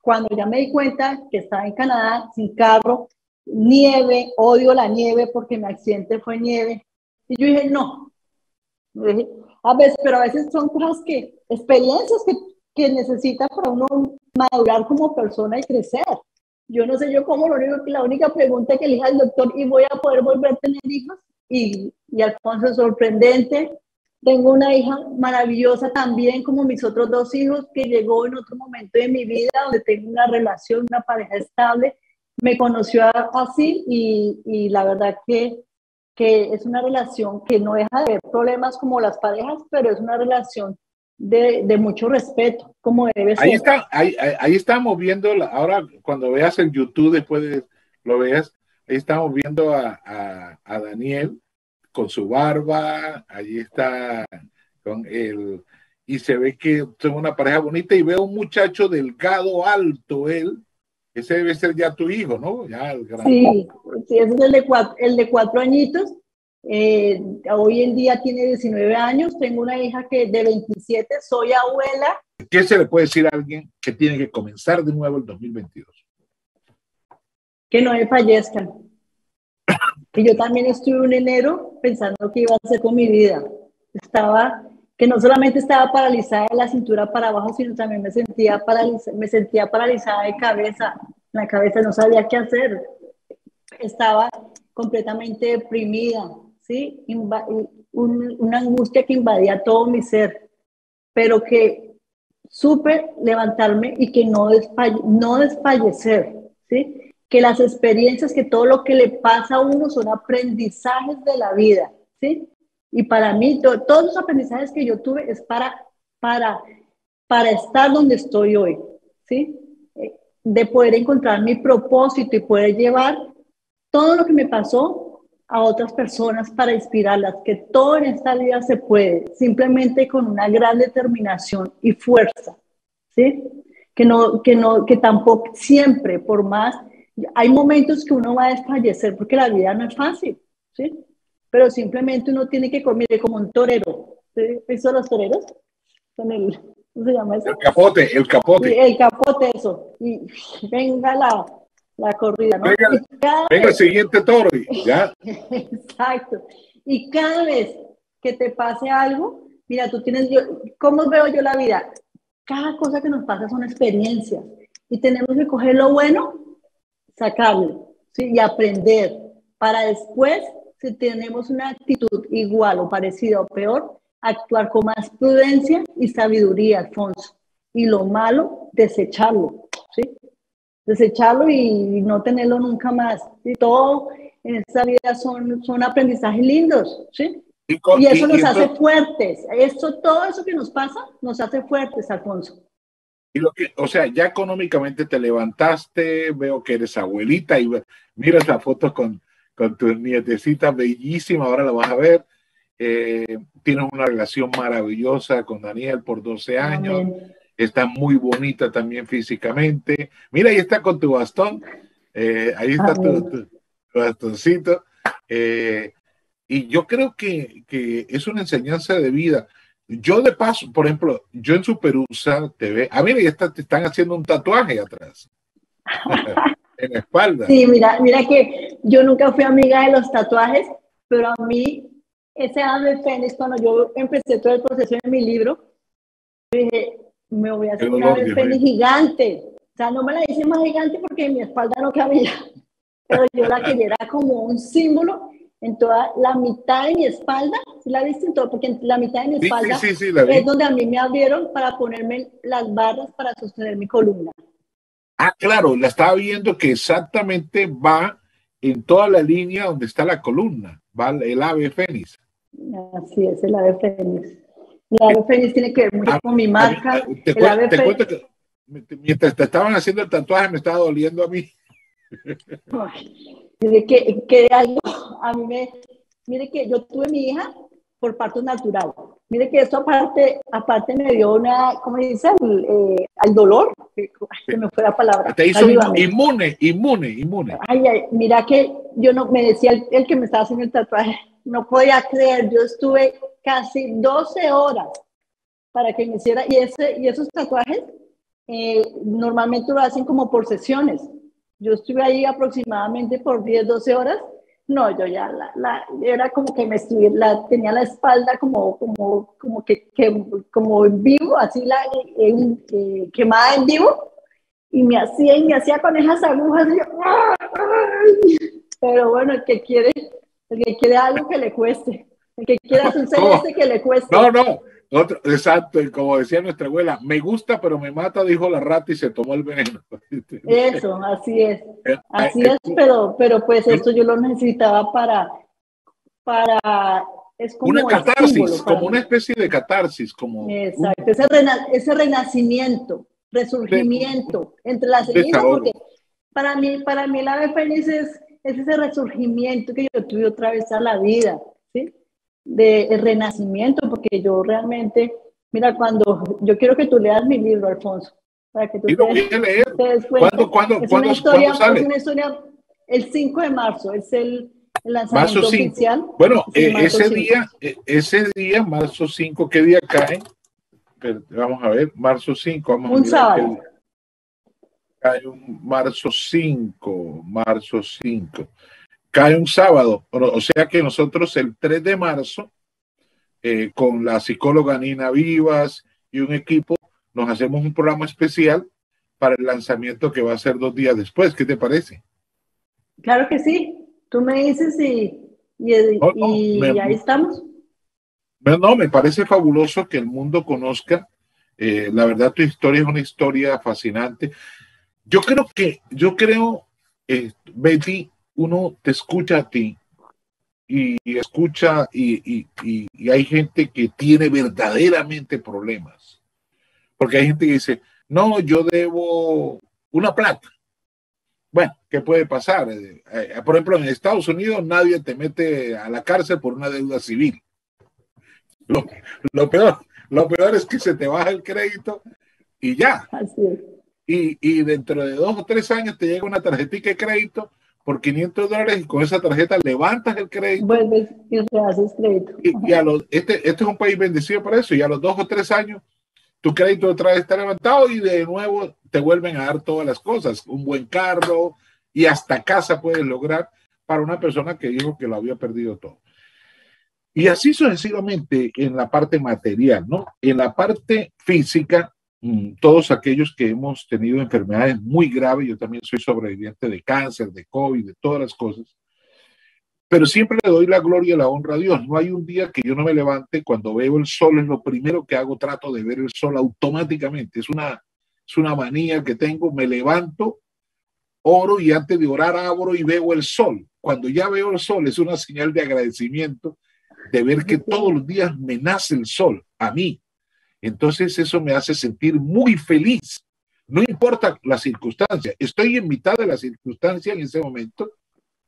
S2: cuando ya me di cuenta que estaba en Canadá sin carro, nieve, odio la nieve porque mi accidente fue nieve, y yo dije, no, dije, a veces, pero a veces son cosas que, experiencias que, que necesita para uno madurar como persona y crecer. Yo no sé yo cómo, lo único la única pregunta que elija el doctor, ¿y voy a poder volver a tener hijos? Y, y Alfonso sorprendente. Tengo una hija maravillosa también, como mis otros dos hijos, que llegó en otro momento de mi vida, donde tengo una relación, una pareja estable. Me conoció así y, y la verdad que, que es una relación que no deja de haber problemas como las parejas, pero es una relación de, de mucho respeto, como debe ser.
S1: Ahí está, ahí, ahí, ahí estamos viendo, la- ahora cuando veas el YouTube, después de lo veas, ahí estamos viendo a, a, a Daniel con su barba, allí está con el, y se ve que son una pareja bonita y veo un muchacho delgado, alto, él, ese debe ser ya tu hijo, ¿no? Ya el gran-
S2: Sí, sí, ese es el de cuatro, el de cuatro añitos. Eh, hoy en día tiene 19 años, tengo una hija que de 27, soy abuela.
S1: ¿Qué se le puede decir a alguien que tiene que comenzar de nuevo el 2022?
S2: que no me fallezcan. Que yo también estuve en enero pensando que iba a hacer con mi vida. Estaba, que no solamente estaba paralizada de la cintura para abajo, sino también me sentía, paraliza, me sentía paralizada de cabeza. La cabeza no sabía qué hacer. Estaba completamente deprimida, ¿sí? Un, una angustia que invadía todo mi ser, pero que supe levantarme y que no, desfalle no desfallecer, ¿sí? que las experiencias, que todo lo que le pasa a uno son aprendizajes de la vida, ¿sí? Y para mí, to todos los aprendizajes que yo tuve es para, para, para estar donde estoy hoy, ¿sí? De poder encontrar mi propósito y poder llevar todo lo que me pasó a otras personas para inspirarlas, que todo en esta vida se puede, simplemente con una gran determinación y fuerza, ¿sí? Que no, que no, que tampoco siempre, por más hay momentos que uno va a desfallecer porque la vida no es fácil, ¿sí? Pero simplemente uno tiene que comer como un torero. ¿Visto los toreros? Con el, ¿Cómo se llama eso?
S1: El capote, el capote.
S2: Sí, el capote, eso. Y venga la, la corrida, ¿no?
S1: Venga, venga el siguiente toro ya.
S2: Exacto. Y cada vez que te pase algo, mira, tú tienes, yo, ¿cómo veo yo la vida? Cada cosa que nos pasa son experiencias y tenemos que coger lo bueno sacarlo ¿sí? y aprender para después, si tenemos una actitud igual o parecida o peor, actuar con más prudencia y sabiduría, Alfonso. Y lo malo, desecharlo, ¿sí? Desecharlo y no tenerlo nunca más. Y todo en esta vida son, son aprendizajes lindos, ¿sí? Y, eso nos hace fuertes. Esto, todo eso que nos pasa nos hace fuertes, Alfonso.
S1: Y lo que, o sea, ya económicamente te levantaste, veo que eres abuelita y mira esa foto con, con tu nietecita bellísima, ahora la vas a ver. Eh, tienes una relación maravillosa con Daniel por 12 años. Está muy bonita también físicamente. Mira, ahí está con tu bastón. Eh, ahí está tu, bastoncito. Eh, y yo creo que, que, es una enseñanza de vida. Yo de paso, por ejemplo, yo en Superusa TV, a mí ya está, te están haciendo un tatuaje atrás, en la espalda.
S2: Sí, mira, mira que yo nunca fui amiga de los tatuajes, pero a mí ese ave fénix, cuando yo empecé todo el proceso en mi libro, dije, me voy a hacer un ave fénix gigante. O sea, no me la hice más gigante porque en mi espalda no cabía, pero yo la quería era como un símbolo en toda la mitad de mi espalda, ¿sí la viste en todo? Porque en la mitad de mi espalda es donde a mí me abrieron para ponerme las barras para sostener mi columna.
S1: Ah, claro, la estaba viendo que exactamente va en toda la línea donde está la columna, va el ave fénix.
S2: Así es, el ave fénix. El ave fénix tiene que ver mucho con mi marca.
S1: te, el ave te cuento que mientras te estaban haciendo el tatuaje me estaba doliendo a mí.
S2: mire que, que algo, a mí me, mire que yo tuve mi hija por parto natural. Mire que esto aparte, aparte me dio una, ¿cómo dice? El, eh, al dolor, que me fue la palabra.
S1: Te hizo inmune, inmune, inmune.
S2: Ay, ay, mira que yo no, me decía el, el, que me estaba haciendo el tatuaje, no podía creer, yo estuve casi 12 horas para que me hiciera, y, ese, y esos tatuajes eh, normalmente lo hacen como por sesiones. Yo estuve ahí aproximadamente por 10, 12 horas. No, yo ya la, la era como que me la, tenía la espalda como, como, como que, que como en vivo, así la eh, quemada en vivo, y me hacía y me hacía con esas agujas. Pero bueno, el que quiere, el que quiere algo que le cueste, el que quiera hacer este que le cueste.
S1: No, no, otro, exacto, como decía nuestra abuela, me gusta pero me mata, dijo la rata y se tomó el veneno.
S2: Eso, así es. Eh, así eh, es, pero, pero pues esto yo lo necesitaba para, para
S1: es como una catarsis, como una especie de catarsis, como
S2: exacto, ese, ese renacimiento, resurgimiento entre las cenizas, porque para mí, para mí la ave feliz es, es ese resurgimiento que yo tuve otra vez a la vida, ¿sí? De renacimiento, porque yo realmente, mira, cuando yo quiero que tú leas mi libro, Alfonso, para que tú te,
S1: leer. ¿Cuándo, cuándo, es una historia, sale?
S2: Es una historia, el 5 de marzo, es el, lanzamiento
S1: marzo
S2: oficial.
S1: Bueno, eh, ese día, eh, ese día, marzo 5, ¿qué día cae? vamos a ver, marzo 5, vamos
S2: un sábado.
S1: Cae un marzo 5, marzo 5 cae un sábado, o sea que nosotros el 3 de marzo, eh, con la psicóloga Nina Vivas y un equipo, nos hacemos un programa especial para el lanzamiento que va a ser dos días después. ¿Qué te parece?
S2: Claro que sí. Tú me dices y, y, ahí estamos.
S1: No, me parece fabuloso que el mundo conozca. Eh, la verdad, tu historia es una historia fascinante. Yo creo que, yo creo, eh, Betty, uno te escucha a ti y escucha y, hay gente que tiene verdaderamente problemas. Porque hay gente que dice, no, yo debo una plata. Bueno, ¿qué puede pasar? Eh, eh, por ejemplo, en Estados Unidos nadie te mete a la cárcel por una deuda civil. Lo, peor, lo peor es que se te baja el crédito y ya. Y, y dentro de dos o tres años te llega una tarjetita de crédito por 500 dólares y con esa tarjeta levantas el crédito.
S2: Vuelves y haces crédito.
S1: Y, a los, este, este es un país bendecido por eso y a los dos o tres años tu crédito otra vez está levantado y de nuevo te vuelven a dar todas las cosas, un buen carro y hasta casa puedes lograr para una persona que dijo que lo había perdido todo. Y así sucesivamente en la parte material, ¿no? En la parte física, todos aquellos que hemos tenido enfermedades muy graves, yo también soy sobreviviente de cáncer, de COVID, de todas las cosas, pero siempre le doy la gloria y la honra a Dios. No hay un día que yo no me levante cuando veo el sol, es lo primero que hago, trato de ver el sol automáticamente. Es una, es una manía que tengo, me levanto, oro y antes de orar abro y veo el sol. Cuando ya veo el sol es una señal de agradecimiento de ver que todos los días me nace el sol a mí. Entonces eso me hace sentir muy feliz. No importa la circunstancia, estoy en mitad de la circunstancia en ese momento,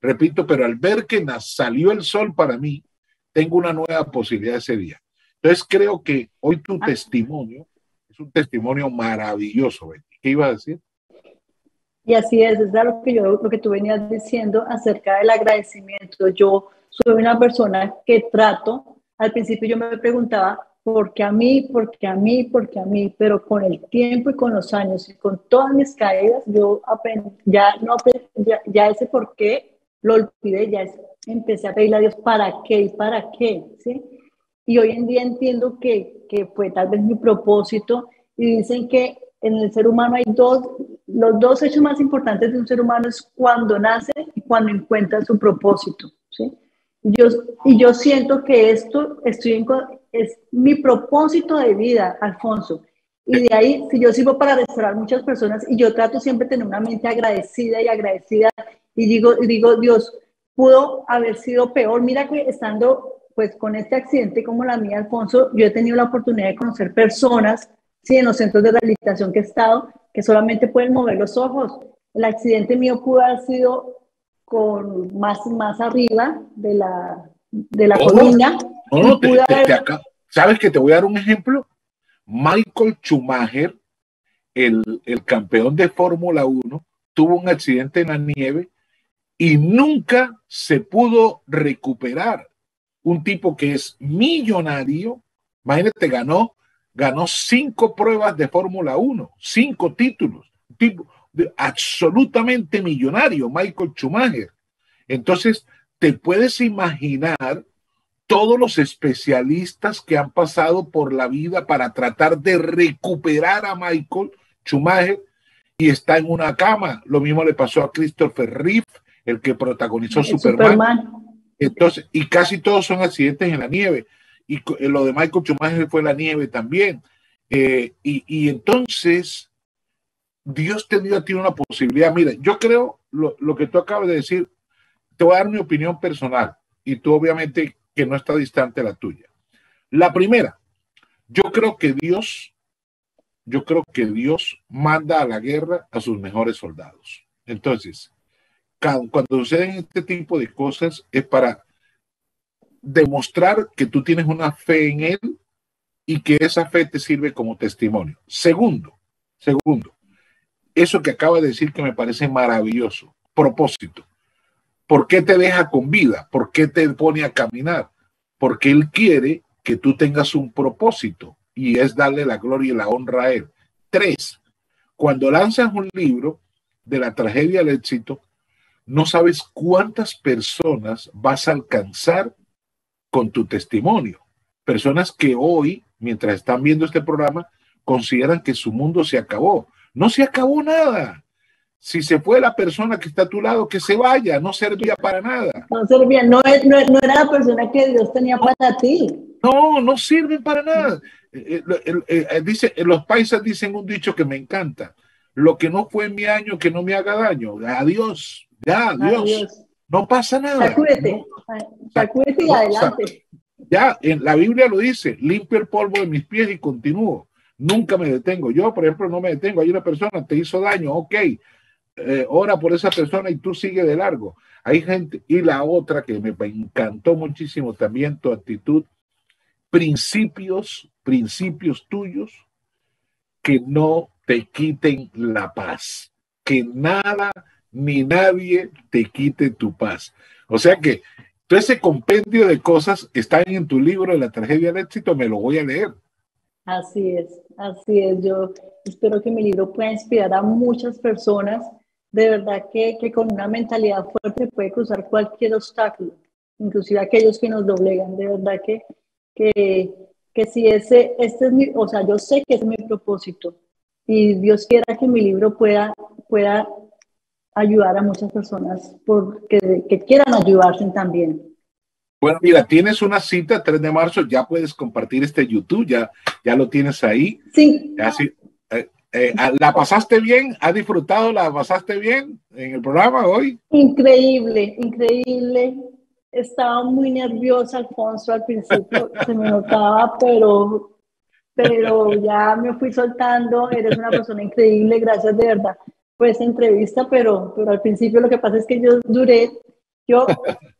S1: repito, pero al ver que salió el sol para mí, tengo una nueva posibilidad ese día. Entonces creo que hoy tu ah. testimonio es un testimonio maravilloso. ¿Qué iba a decir?
S2: Y así es, es lo que yo, lo que tú venías diciendo acerca del agradecimiento. Yo soy una persona que trato, al principio yo me preguntaba, ¿por qué a mí? ¿Por qué a mí? ¿Por qué a mí? Pero con el tiempo y con los años y con todas mis caídas, yo ya, no, ya ese por qué lo olvidé, ya empecé a pedirle a Dios para qué y para qué, ¿sí? Y hoy en día entiendo que, que fue tal vez mi propósito y dicen que en el ser humano hay dos, los dos hechos más importantes de un ser humano es cuando nace y cuando encuentra su propósito, ¿sí? Yo, y yo siento que esto estoy en, es mi propósito de vida, Alfonso. Y de ahí, si yo sirvo para restaurar muchas personas y yo trato siempre tener una mente agradecida y agradecida y digo, digo, Dios, pudo haber sido peor. Mira que estando pues con este accidente como la mía, Alfonso, yo he tenido la oportunidad de conocer personas, sí, en los centros de rehabilitación que he estado, que solamente pueden mover los ojos. El accidente mío pudo haber sido con más, más arriba de la, de la columna.
S1: No, ¿Sabes que te voy a dar un ejemplo? Michael Schumacher, el, el campeón de Fórmula 1, tuvo un accidente en la nieve y nunca se pudo recuperar. Un tipo que es millonario, imagínate, ganó, ganó cinco pruebas de Fórmula 1, cinco títulos, un tipo, absolutamente millonario, Michael Schumacher. Entonces, te puedes imaginar todos los especialistas que han pasado por la vida para tratar de recuperar a Michael Schumacher y está en una cama. Lo mismo le pasó a Christopher Reeve, el que protagonizó Superman. Entonces, y casi todos son accidentes en la nieve. Y lo de Michael Schumacher fue la nieve también. Eh, y, y entonces, Dios te dio a ti una posibilidad. Mira, yo creo lo, que tú acabas de decir, te voy a dar mi opinión personal y tú obviamente que no está distante la tuya. La primera, yo creo que Dios, yo creo que Dios manda a la guerra a sus mejores soldados. Entonces, cuando suceden este tipo de cosas es para demostrar que tú tienes una fe en Él y que esa fe te sirve como testimonio. Segundo, segundo, eso que acaba de decir que me parece maravilloso. Propósito. ¿Por qué te deja con vida? ¿Por qué te pone a caminar? Porque Él quiere que tú tengas un propósito y es darle la gloria y la honra a Él. Tres, cuando lanzas un libro de la tragedia al éxito, no sabes cuántas personas vas a alcanzar con tu testimonio. Personas que hoy, mientras están viendo este programa, consideran que su mundo se acabó. No se acabó nada. Si se fue la persona que está a tu lado, que se vaya, no servía para nada.
S2: No servía, no, era la persona que Dios tenía para ti.
S1: No, no sirven para nada. Eh, eh, eh, dice, los paisas dicen un dicho que me encanta. Lo que no fue en mi año, que no me haga daño. Adiós, ya, adiós. No pasa nada.
S2: Sacúdete, sacúdete y adelante.
S1: Ya, en la Biblia lo dice, limpio el polvo de mis pies y continúo nunca me detengo. Yo, por ejemplo, no me detengo. Hay una persona, te hizo daño, ok, eh, ora por esa persona y tú sigue de largo. Hay gente, y la otra que me encantó muchísimo también tu actitud, principios, principios tuyos que no te quiten la paz, que nada ni nadie te quite tu paz. O sea que todo ese compendio de cosas están en tu libro de la tragedia del éxito, me lo voy a leer.
S2: Así es, así es. Yo espero que mi libro pueda inspirar a muchas personas. De verdad que, que con una mentalidad fuerte puede cruzar cualquier obstáculo, inclusive aquellos que nos doblegan. De verdad que, que, que si ese, este es mi, o sea, yo sé que es mi propósito y Dios quiera que mi libro pueda, pueda ayudar a muchas personas porque, que quieran ayudarse también.
S1: Bueno, mira, tienes una cita 3 de marzo, ya puedes compartir este YouTube, ya, ya lo tienes ahí.
S2: Sí.
S1: Así, eh, eh, ah, ¿La pasaste bien? ¿Has disfrutado? ¿La pasaste bien en el programa hoy?
S2: Increíble, increíble. estaba muy nerviosa, Alfonso, al principio se me notaba, pero, pero ya me fui soltando, eres una persona increíble, gracias de verdad por esta entrevista, pero, pero al principio lo que pasa es que yo duré, yo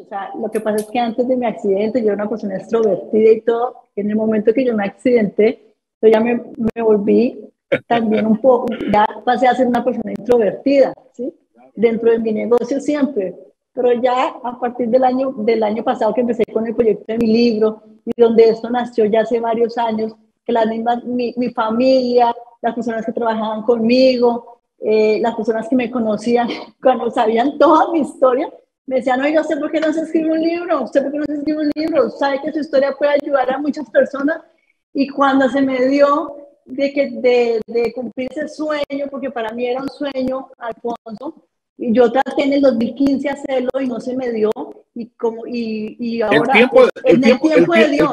S2: o sea, lo que pasa es que antes de mi accidente yo era una persona extrovertida y todo. En el momento que yo me accidenté, yo ya me, me volví también un poco, ya pasé a ser una persona introvertida, ¿sí? Dentro de mi negocio siempre. Pero ya a partir del año, del año pasado que empecé con el proyecto de mi libro y donde esto nació ya hace varios años, que las mismas, mi, mi familia, las personas que trabajaban conmigo, eh, las personas que me conocían, cuando sabían toda mi historia, me decían, no, yo sé por qué no se escribe un libro, sé por qué no se escribe un libro, sabe que su historia puede ayudar a muchas personas. Y cuando se me dio de, que, de, de cumplir ese sueño, porque para mí era un sueño, Alfonso, y yo traté en el 2015 hacerlo y no se me dio, y, como, y, y ahora,
S1: el tiempo, el,
S2: tiempo,
S1: tiempo
S2: de Dios.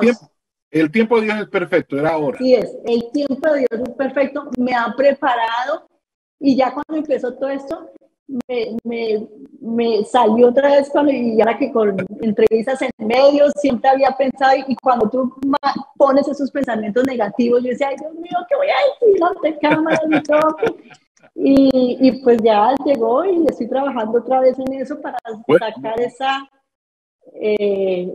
S1: El tiempo, de Dios es perfecto, era ahora.
S2: Sí es, el tiempo de Dios es perfecto, me ha preparado, y ya cuando empezó todo esto, me, me, me, salió otra vez cuando, y ahora que con entrevistas en medios siempre había pensado y cuando tú pones esos pensamientos negativos, yo decía, ay Dios mío, ¿qué voy a decir ante cámara y, y, pues ya llegó y estoy trabajando otra vez en eso para sacar esa, eh,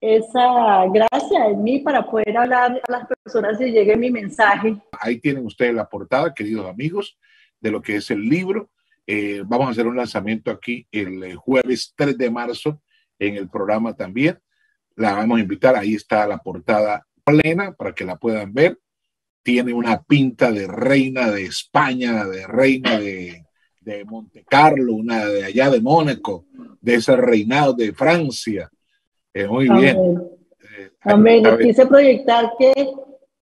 S2: esa gracia en mí para poder hablar a las personas y llegue mi mensaje.
S1: Ahí tienen ustedes la portada, queridos amigos, de lo que es el libro eh, vamos a hacer un lanzamiento aquí el eh, jueves 3 de marzo en el programa también. La vamos a invitar, ahí está la portada plena para que la puedan ver. Tiene una pinta de reina de España, de reina de, de Monte Carlo, una de allá de Mónaco, de ese reinado de Francia. Eh, muy bien.
S2: Amén. Quise proyectar que,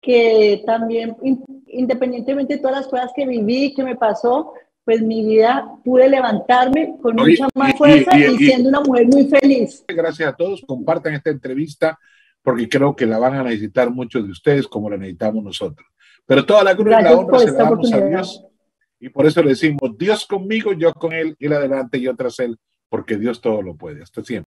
S2: que también, independientemente de todas las cosas que viví, que me pasó, pues mi vida pude levantarme con mucha más fuerza y, siendo una mujer muy feliz.
S1: Gracias a todos, compartan esta entrevista porque creo que la van a necesitar muchos de ustedes como la necesitamos nosotros. Pero toda la cruz y la honra se la damos a Dios y por eso le decimos Dios conmigo, yo con él, él adelante y yo tras él, porque Dios todo lo puede. Hasta siempre.